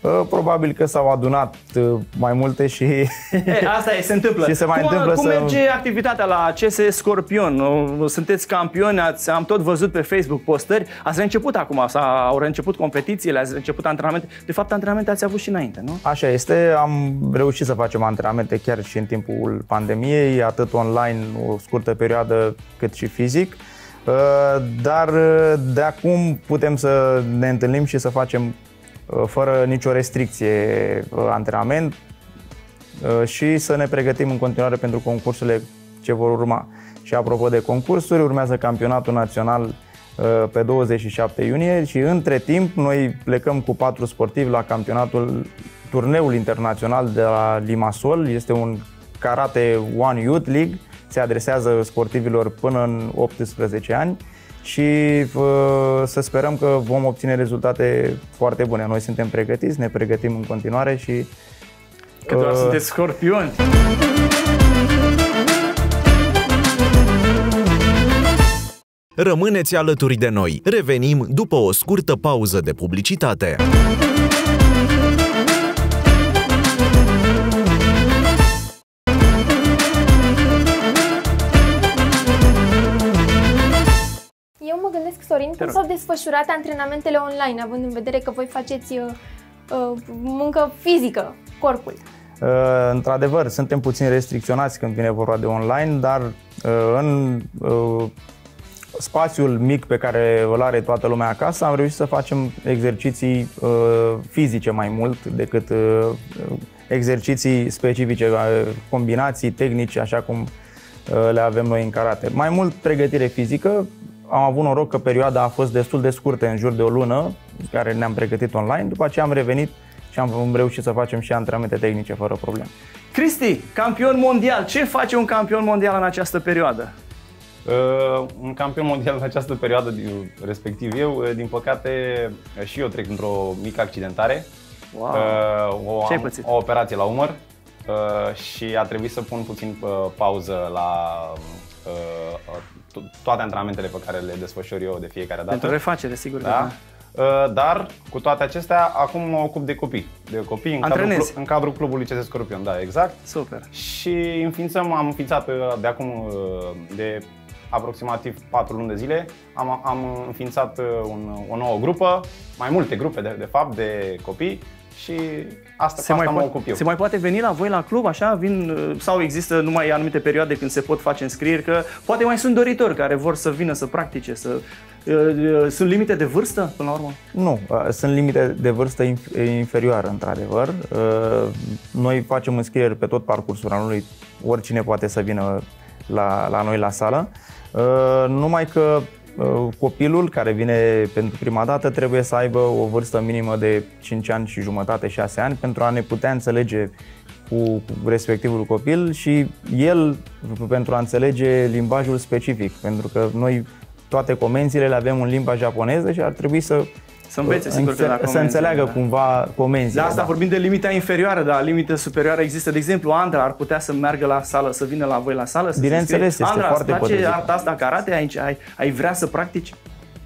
Uh, Probabil că s-au adunat uh, mai multe și E, asta e, se întâmplă. Și se mai cum, întâmplă cum să- merge activitatea la CS Scorpion? O, Sunteți campioni, ați, am tot văzut pe Facebook postări. Ați reînceput acum, sau au reînceput competițiile, ați reînceput antrenamente. De fapt, antrenamente ați avut și înainte, nu? Așa este, am reușit să facem antrenamente chiar și în timpul pandemiei, atât online o scurtă perioadă cât și fizic. Uh, Dar uh, de acum putem să ne întâlnim și să facem uh, fără nicio restricție uh, antrenament uh, și să ne pregătim în continuare pentru concursurile ce vor urma. Și apropo de concursuri, urmează campionatul național uh, pe 27 iunie și între timp noi plecăm cu patru sportivi la campionatul turneul internațional de la Limassol. Este un karate One Youth League, se adresează sportivilor până în 18 ani și uh, să sperăm că vom obține rezultate foarte bune. Noi suntem pregătiți, ne pregătim în continuare și Că doar uh, sunteți scorpioni. Rămâneți alături de noi. Revenim după o scurtă pauză de publicitate. Cum rog. s-au desfășurat antrenamentele online, având în vedere că voi faceți uh, uh, muncă fizică, corpul. Uh, Într-adevăr, suntem puțin restricționați când vine vorba de online, dar uh, în uh, spațiul mic pe care îl are toată lumea acasă am reușit să facem exerciții uh, fizice mai mult decât uh, exerciții specifice, uh, combinații tehnice, așa cum uh, le avem noi în karate. Mai mult pregătire fizică, am avut noroc că perioada a fost destul de scurtă, în jur de o lună, care ne-am pregătit online, după aceea am revenit și am reușit să facem și antrenamente tehnice fără probleme. Cristi, campion mondial, ce face un campion mondial în această perioadă? Uh, un campion mondial în această perioadă, respectiv eu, uh, din păcate uh, și eu trec într-o mică accidentare. Wow. Uh, o, Ce ai pățit? o operație la umăr uh, și a trebuit să pun puțin uh, pauză la uh, to- toate antrenamentele pe care le desfășor eu de fiecare dată. Pentru refacere, sigur că Da. da. Uh, Dar, cu toate acestea, acum mă ocup de copii. De copii în cadrul, Antrenezi? clu- în cadrul clubului CS Scorpion, da, exact. Super. Și înființăm, am înființat uh, de acum uh, de aproximativ 4 luni de zile, am, am înființat uh, un, o nouă grupă, mai multe grupe de, de fapt de copii și asta, Se cu mai, asta mă poate, ocup eu. se mai poate veni la voi la club, așa, vin, uh, sau există numai anumite perioade când se pot face înscrieri, că poate mai sunt doritori care vor să vină să practice, să... uh, uh, Sunt limite de vârstă, până la urmă? Nu, uh, sunt limite de vârstă inf- inferioară, într-adevăr. Uh, Noi facem înscrieri pe tot parcursul anului, oricine poate să vină la, la noi la sală. Uh, Numai că uh, copilul care vine pentru prima dată trebuie să aibă o vârstă minimă de 5 ani și jumătate, 6 ani, pentru a ne putea înțelege cu respectivul copil și el pentru a înțelege limbajul specific, pentru că noi toate comenzile le avem în limba japoneză și ar trebui să Să învețe, sigur că la să comenzile, înțeleagă da. cumva comenzile. Da, asta da. vorbim de limita inferioară, dar limita superioară există. De exemplu, Andra ar putea să meargă la sală, să vină la voi la sală, să se Bineînțeles, înscrie. este Andra, foarte îți place potrivit. arta asta, karate? Aici ai, ai vrea să practici?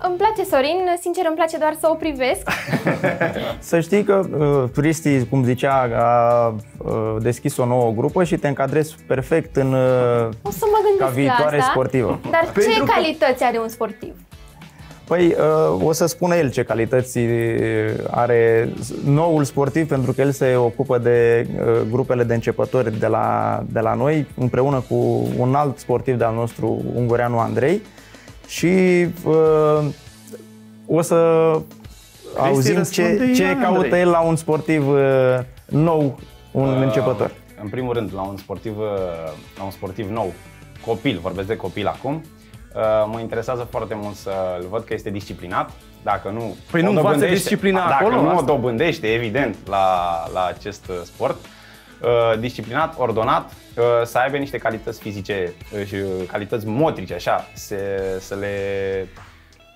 Îmi place Sorin, sincer îmi place doar să o privesc. Să știi că uh, Cristi, cum zicea, a uh, deschis o nouă grupă și te încadrezi perfect în uh, O să mă gândesc ca viitoare la asta. sportivă. Dar ce Pentru că- calități are un sportiv? Păi uh, o să spună el ce calități are noul sportiv pentru că el se ocupă de uh, grupele de începători de la, de la noi împreună cu un alt sportiv de-al nostru, ungureanul Andrei și uh, o să auzim ce, răspunde ce Ioan caută Andrei. el la un sportiv uh, nou, un Uh, începător. În primul rând, la un sportiv, uh, la un sportiv nou, copil, vorbesc de copil acum, uh, mă interesează foarte mult să-l văd că este disciplinat. Dacă nu, Păi o nu învață dobândește- disciplina dacă acolo, nu o asta. dobândește, evident, la, la acest uh, sport, uh, disciplinat, ordonat, uh, să aibă niște calități fizice uh, și uh, calități motrice, așa, se, să le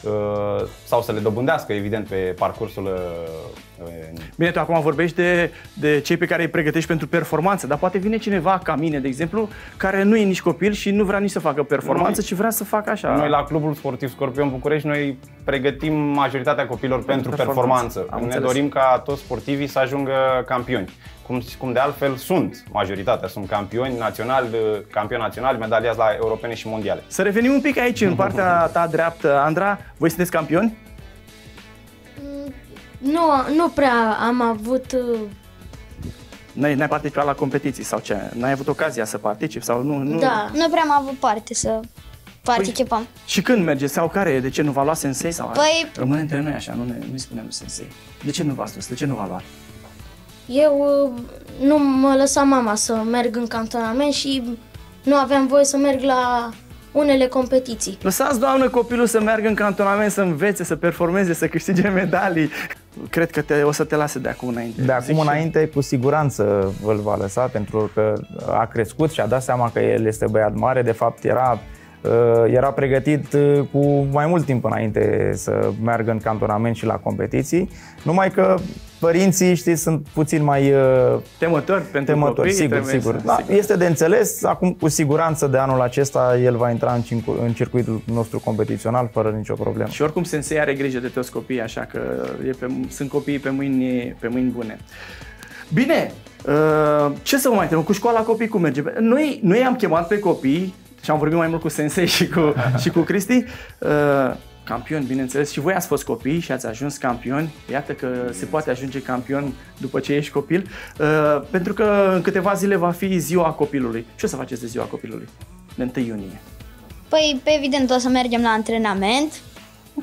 uh, sau să le dobândească, evident, pe parcursul uh, uh, Bine, tu acum vorbești de, de cei pe care îi pregătești pentru performanță, dar poate vine cineva ca mine, de exemplu, care nu e nici copil și nu vrea nici să facă performanță, Noi- ci vrea să facă așa. Noi la Clubul Sportiv Scorpion București noi pregătim majoritatea copilor pentru performanță. performanță. Am ne înțeles. dorim ca toți sportivii să ajungă campioni. Cum, cum de altfel sunt, majoritatea sunt campioni naționali, campioni naționali, medaliați la europene și mondiale. Să revenim un pic aici, în partea ta dreaptă, Andra. Voi sunteți campioni? Nu, nu prea am avut... uh, N-ai, n-ai participat la competiții sau ce? N-ai avut ocazia să participi sau nu? nu? Da. Nu prea am avut parte să participăm. Și când mergeți sau care e? De ce nu v-a luat sensei? Sau Păi- Rămâne între noi așa, nu ne, nu-i spunem sensei. De ce nu v-a dus? De ce nu v-a luat? Eu uh, nu mă lăsa mama să merg în cantonament și nu aveam voie să merg la unele competiții. Lăsați, doamnă, copilul să meargă în cantonament, să învețe, să performeze, să câștige medalii. Cred că te, o să te lase de acum înainte. De acum Zic și- înainte, cu siguranță îl va lăsa, pentru că a crescut și a dat seama că el este băiat mare. De fapt, era, uh, era pregătit uh, cu mai mult timp înainte să meargă în cantonament și la competiții. Numai că părinții, știți, sunt puțin mai uh, temători pentru temători, copii, sigur, trebuie sigur. să- Da, sigur. este de înțeles. Acum, cu siguranță, de anul acesta, el va intra în, circu- în circuitul nostru competițional fără nicio problemă. Și oricum Sensei are grijă de toți copiii, așa că e pe, sunt copiii pe mâini, pe mâini bune. Bine, uh, ce să vă mai întrebăm? Cu școala copii cum merge? Noi, noi am chemat pe copii și am vorbit mai mult cu Sensei și cu, și cu Cristi. Uh, campioni, bineînțeles, și voi ați fost copii și ați ajuns campioni. Iată că se poate ajunge campion după ce ești copil, uh, pentru că în câteva zile va fi ziua copilului. Ce o să faceți de ziua copilului? De 1 iunie. Păi, pe evident, o să mergem la antrenament.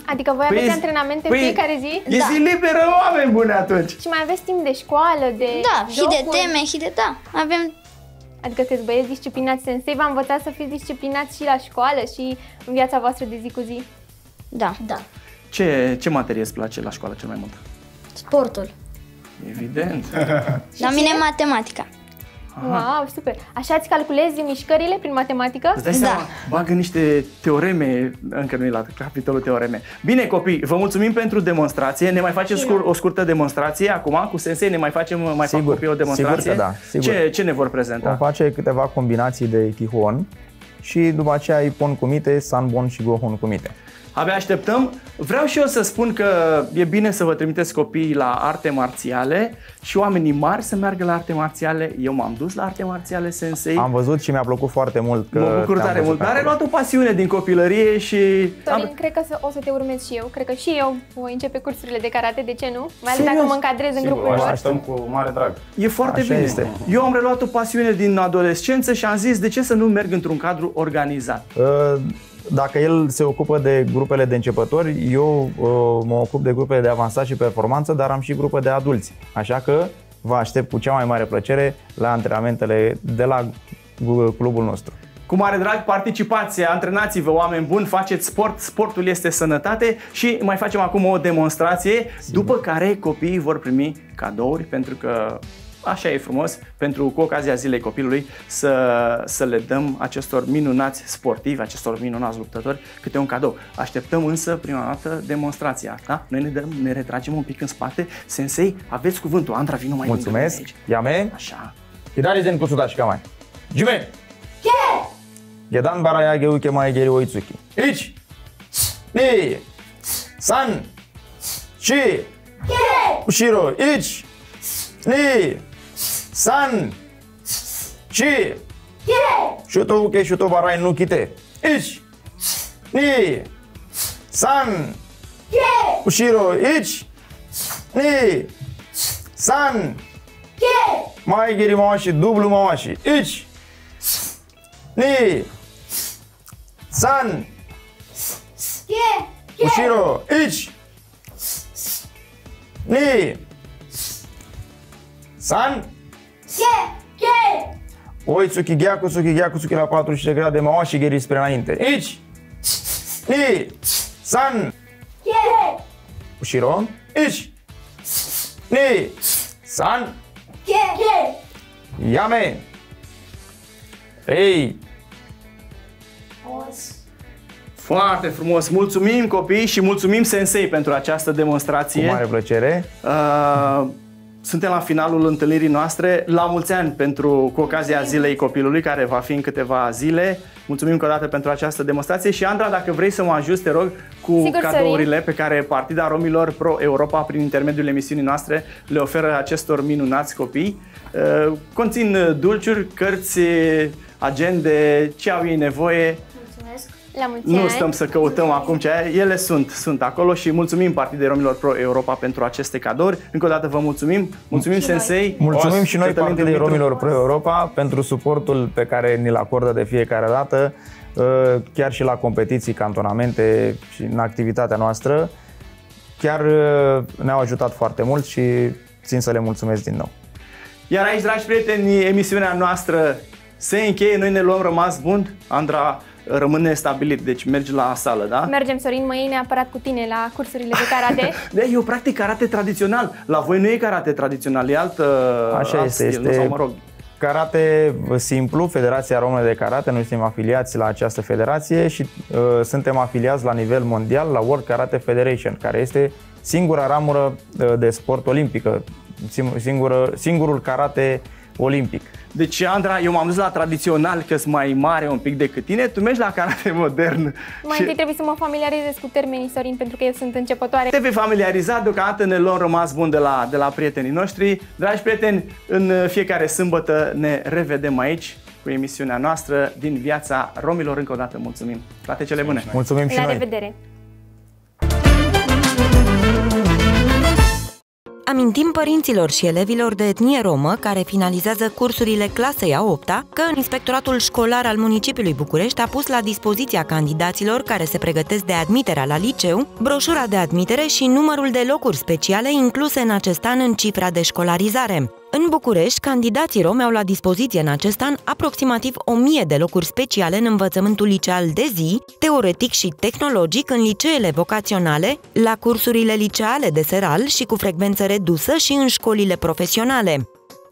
Adică voi Păi aveți e- antrenamente păi în fiecare zi? E zi liberă, oameni buni atunci! Și mai aveți timp de școală, de Da, și de jocuri? teme, și de da. Avem Adică sunteți băieți disciplinați, sensei v-a învățat să fiți disciplinați și la școală și în viața voastră de zi cu zi? Da. Da. Ce, ce materie îți place la școală cel mai mult? Sportul. Evident. La mine matematica. Wow, super. Așa îți calculezi mișcările prin matematică? Îți dai seama, bagă niște teoreme, încă nu e la capitolul teoreme. Bine copii, vă mulțumim pentru demonstrație, ne mai facem scur, o scurtă demonstrație acum, cu Sensei ne mai facem, mai fac copii o demonstrație? Sigur că da, sigur. Ce, ce ne vor prezenta? Vom face câteva combinații de Tihon și după aceea Ipon Kumite, Sanbon și Gohon Kumite. Abia așteptăm. Vreau și eu să spun că e bine să vă trimiteți copiii la arte marțiale și oamenii mari să meargă la arte marțiale. Eu m-am dus la arte marțiale sensei. Am văzut și mi-a plăcut foarte mult că Mă bucur te-am tare văzut mult. Dar ai acolo. luat o pasiune din copilărie și... Torin, cred că să- o să te urmez și eu. Cred că și eu voi începe cursurile de karate, de ce nu? Mai ales Serios? dacă mă încadrez în grupul lor. așteptăm cu mare drag. E foarte Așa bine. este. Eu am reluat o pasiune din adolescență și am zis de ce să nu merg într-un cadru organizat. Uh, Dacă el se ocupă de grupele de începători, eu uh, mă ocup de grupele de avansat și performanță, dar am și grupe de adulți. Așa că vă aștept cu cea mai mare plăcere la antrenamentele de la uh, clubul nostru. Cu mare drag, participați, antrenați-vă oameni buni, faceți sport, sportul este sănătate și mai facem acum o demonstrație, după care copiii vor primi cadouri pentru că așa e frumos, pentru cu ocazia zilei copilului să, să le dăm acestor minunați sportivi, acestor minunați luptători câte un cadou. Așteptăm însă prima dată demonstrația, da? Noi ne, dăm, ne retragem un pic în spate. Sensei, aveți cuvântul. Andra, vină mai lângă Mulțumesc. mine aici. Yame. Așa. Hidari zen kusuda shikamai. Jume. Gedan baraya ge uke mai geri oitsuki. Ich. Ni. San. Shi. Ushiro. Ich. Ni. San. Shi. Shuto uke shuto barai no kite. Ich. Ni. San. Ushiro. Ich. Ni. San. Mai geri mawashi, dublu mawashi. Ich. Ni. San. Ushiro. Ich. Ni. San. Oitsuki, gyakusuki, gyakusuki la 40 de grade, mawashi geri spre înainte. Ich. Ni. San. Ushiro. Ich. Ni. San. Yame. Ei. Foarte frumos! Mulțumim copii și mulțumim Sensei pentru această demonstrație. Cu mare plăcere. Uh, suntem la finalul întâlnirii noastre. La mulți ani pentru, cu ocazia Zilei Copilului, care va fi în câteva zile. Mulțumim încă o dată pentru această demonstrație și Andra, dacă vrei să mă ajuți, te rog, cu Sigur, cadourile pe care Partida Romilor Pro Europa, prin intermediul emisiunii noastre, le oferă acestor minunați copii. Uh, Conțin uh, dulciuri, cărți, agende, ce au ei nevoie. La mulți Nu ani. stăm să căutăm acum ce ai. ele sunt, sunt acolo și mulțumim Partidei Romilor Pro Europa pentru aceste cadouri. Încă o dată vă mulțumim. Mulțumim Sensei. Mulțumim și noi Cătălin Partidei Dumitru. Romilor Pro Europa pentru suportul pe care ni-l acordă de fiecare dată, uh, chiar și la competiții, cantonamente și în activitatea noastră. Chiar uh, ne-au ajutat foarte mult și țin să le mulțumesc din nou. Iar aici, dragi prieteni, emisiunea noastră se încheie. Noi ne luăm rămas bun. Andra rămâne stabilit, deci mergi la sală, da? Mergem, Sorin, mă iei neapărat cu tine la cursurile de karate. De, eu practic karate tradițional. La voi nu e karate tradițional, e alt, Așa alt este, stil, nu? este Sau, mă rog, karate simplu, Federația Română de Karate, noi suntem afiliați la această federație și uh, suntem afiliați la nivel mondial la World Karate Federation, care este singura ramură uh, de sport olimpică, sim- singură, singurul karate olimpic. Deci, Andra, eu m-am dus la tradițional, că sunt mai mare un pic decât tine, tu mergi la karate modern. Mai întâi trebuie să mă familiarizez cu termenii, Sorin, pentru că eu sunt începătoare. Te vei familiariza, deocamdată ne luăm rămas bun de la, de la prietenii noștri. Dragi prieteni, în fiecare sâmbătă ne revedem aici cu emisiunea noastră din viața romilor. Încă o dată mulțumim. Toate cele bune! Mulțumim La revedere! Amintim părinților și elevilor de etnie romă care finalizează cursurile clasei a 8 că Inspectoratul Școlar al Municipiului București a pus la dispoziția candidaților care se pregătesc de admiterea la liceu broșura de admitere și numărul de locuri speciale incluse în acest an în cifra de școlarizare. În București, candidații romi au la dispoziție în acest an aproximativ 1000 de locuri speciale în învățământul liceal de zi, teoretic și tehnologic în liceele vocaționale, la cursurile liceale de seral și cu frecvență redusă și în școlile profesionale.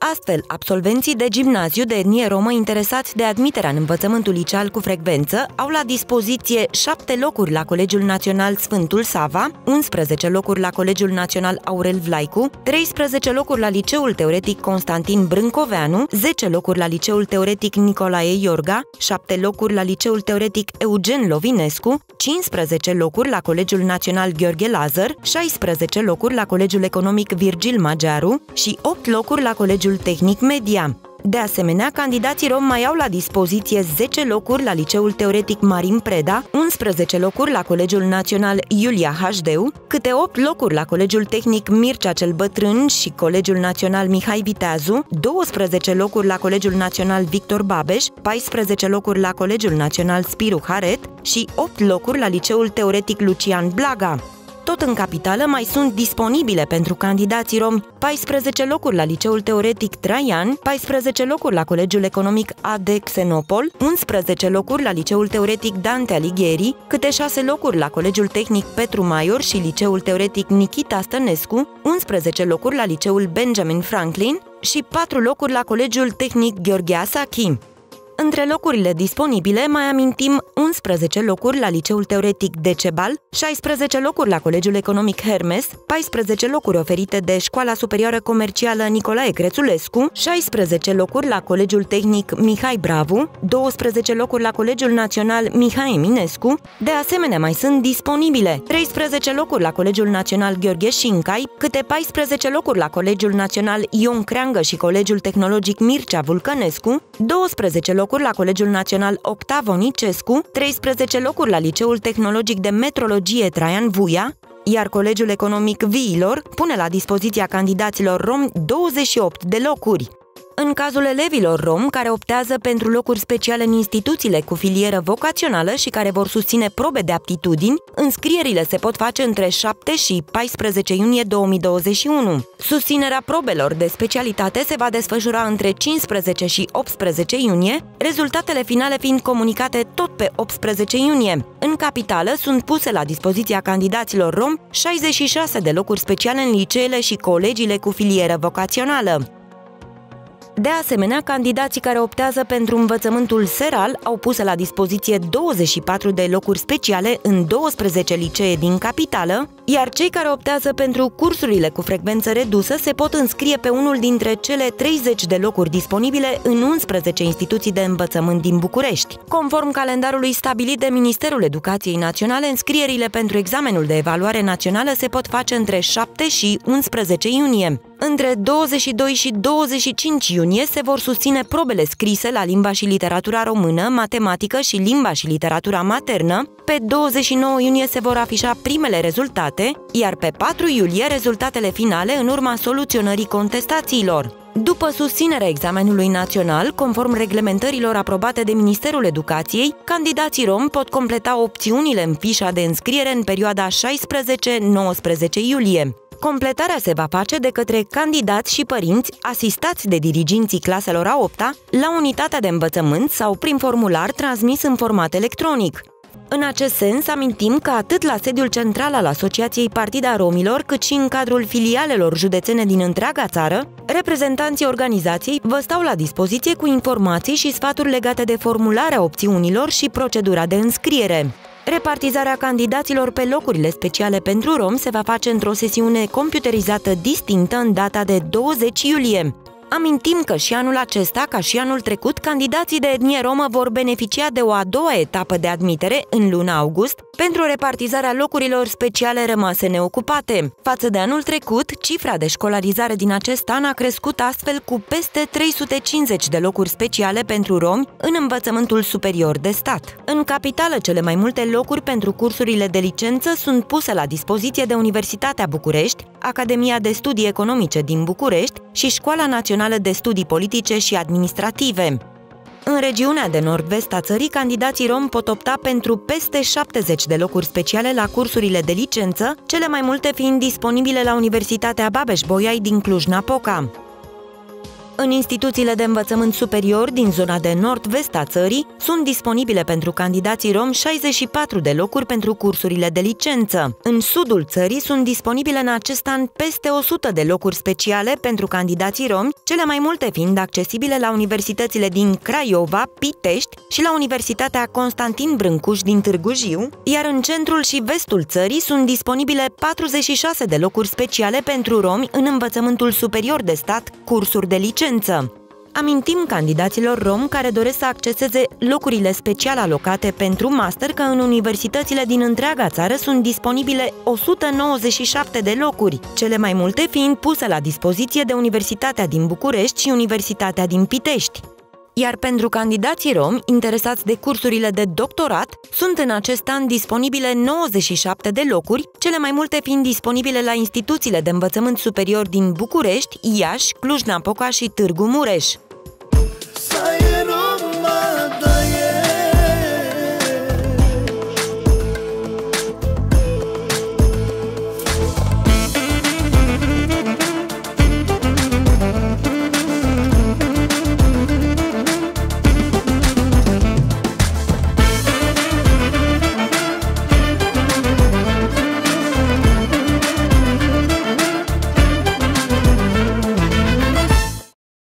Astfel, absolvenții de gimnaziu de etnie romă interesați de admiterea în învățământul liceal cu frecvență au la dispoziție 7 locuri la Colegiul Național Sfântul Sava, 11 locuri la Colegiul Național Aurel Vlaicu, 13 locuri la Liceul Teoretic Constantin Brâncoveanu, 10 locuri la Liceul Teoretic Nicolae Iorga, 7 locuri la Liceul Teoretic Eugen Lovinescu, 15 locuri la Colegiul Național Gheorghe Lazar, 16 locuri la Colegiul Economic Virgil Magiaru și 8 locuri la Colegiul Liceul Tehnic Media. De asemenea, candidații rom mai au la dispoziție 10 locuri la Liceul Teoretic Marin Preda, 11 locuri la Colegiul Național Iulia Hajdeu, câte 8 locuri la Colegiul Tehnic Mircea cel Bătrân și Colegiul Național Mihai Viteazu, 12 locuri la Colegiul Național Victor Babeș, 14 locuri la Colegiul Național Spiru Haret și 8 locuri la Liceul Teoretic Lucian Blaga. Tot în capitală mai sunt disponibile pentru candidații romi 14 locuri la Liceul Teoretic Traian, 14 locuri la Colegiul Economic AD Xenopol, 11 locuri la Liceul Teoretic Dante Alighieri, câte 6 locuri la Colegiul Tehnic Petru Maior și Liceul Teoretic Nikita Stănescu, 11 locuri la Liceul Benjamin Franklin și 4 locuri la Colegiul Tehnic Gheorghe Sachi. Între locurile disponibile mai amintim 11 locuri la Liceul Teoretic Decebal, 16 locuri la Colegiul Economic Hermes, 14 locuri oferite de Școala Superioară Comercială Nicolae Crețulescu, 16 locuri la Colegiul Tehnic Mihai Bravu, 12 locuri la Colegiul Național Mihai Eminescu, de asemenea mai sunt disponibile 13 locuri la Colegiul Național Gheorghe Șincai, câte 14 locuri la Colegiul Național Ion Creangă și Colegiul Tehnologic Mircea Vulcănescu, 12 locuri locuri la Colegiul Național Octavo Nicescu, 13 locuri la Liceul Tehnologic de Metrologie Traian Vuia, iar Colegiul Economic Viilor pune la dispoziția candidaților rom 28 de locuri. În cazul elevilor rom care optează pentru locuri speciale în instituțiile cu filieră vocațională și care vor susține probe de aptitudini, înscrierile se pot face între 7 și 14 iunie 2021. Susținerea probelor de specialitate se va desfășura între 15 și 18 iunie, rezultatele finale fiind comunicate tot pe 18 iunie. În capitală sunt puse la dispoziția candidaților rom 66 de locuri speciale în liceele și colegiile cu filieră vocațională. De asemenea, candidații care optează pentru învățământul seral au pus la dispoziție 24 de locuri speciale în 12 licee din capitală, iar cei care optează pentru cursurile cu frecvență redusă se pot înscrie pe unul dintre cele 30 de locuri disponibile în 11 instituții de învățământ din București. Conform calendarului stabilit de Ministerul Educației Naționale, înscrierile pentru examenul de evaluare națională se pot face între 7 și 11 iunie. Între 22 și 25 iunie se vor susține probele scrise la limba și literatura română, matematică și limba și literatura maternă. Pe 29 iunie se vor afișa primele rezultate, iar pe 4 iulie rezultatele finale în urma soluționării contestațiilor. După susținerea examenului național, conform reglementărilor aprobate de Ministerul Educației, candidații rom pot completa opțiunile în fișa de înscriere în perioada 16-19 iulie. Completarea se va face de către candidați și părinți asistați de diriginții claselor a 8 la unitatea de învățământ sau prin formular transmis în format electronic. În acest sens, amintim că atât la sediul central al Asociației Partida Romilor, cât și în cadrul filialelor județene din întreaga țară, reprezentanții organizației vă stau la dispoziție cu informații și sfaturi legate de formularea opțiunilor și procedura de înscriere. Repartizarea candidaților pe locurile speciale pentru rom se va face într-o sesiune computerizată distinctă în data de 20 iulie. Amintim că și anul acesta, ca și anul trecut, candidații de etnie romă vor beneficia de o a doua etapă de admitere în luna august pentru repartizarea locurilor speciale rămase neocupate. Față de anul trecut, cifra de școlarizare din acest an a crescut astfel cu peste 350 de locuri speciale pentru romi în învățământul superior de stat. În capitală, cele mai multe locuri pentru cursurile de licență sunt puse la dispoziție de Universitatea București, Academia de Studii Economice din București și Școala Națională de Studii Politice și Administrative. În regiunea de nord-vest a țării, candidații rom pot opta pentru peste 70 de locuri speciale la cursurile de licență, cele mai multe fiind disponibile la Universitatea Babeș-Bolyai din Cluj-Napoca. În instituțiile de învățământ superior din zona de nord-vest a țării sunt disponibile pentru candidații rom 64 de locuri pentru cursurile de licență. În sudul țării sunt disponibile în acest an peste 100 de locuri speciale pentru candidații romi, cele mai multe fiind accesibile la universitățile din Craiova, Pitești și la Universitatea Constantin Brâncuș din Târgu Jiu, iar în centrul și vestul țării sunt disponibile 46 de locuri speciale pentru romi în învățământul superior de stat, cursuri de licență. Amintim candidaților rom care doresc să acceseze locurile special alocate pentru master că în universitățile din întreaga țară sunt disponibile 197 de locuri, cele mai multe fiind puse la dispoziție de Universitatea din București și Universitatea din Pitești. Iar pentru candidații romi interesați de cursurile de doctorat, sunt în acest an disponibile 97 de locuri, cele mai multe fiind disponibile la instituțiile de învățământ superior din București, Iași, Cluj-Napoca și Târgu Mureș.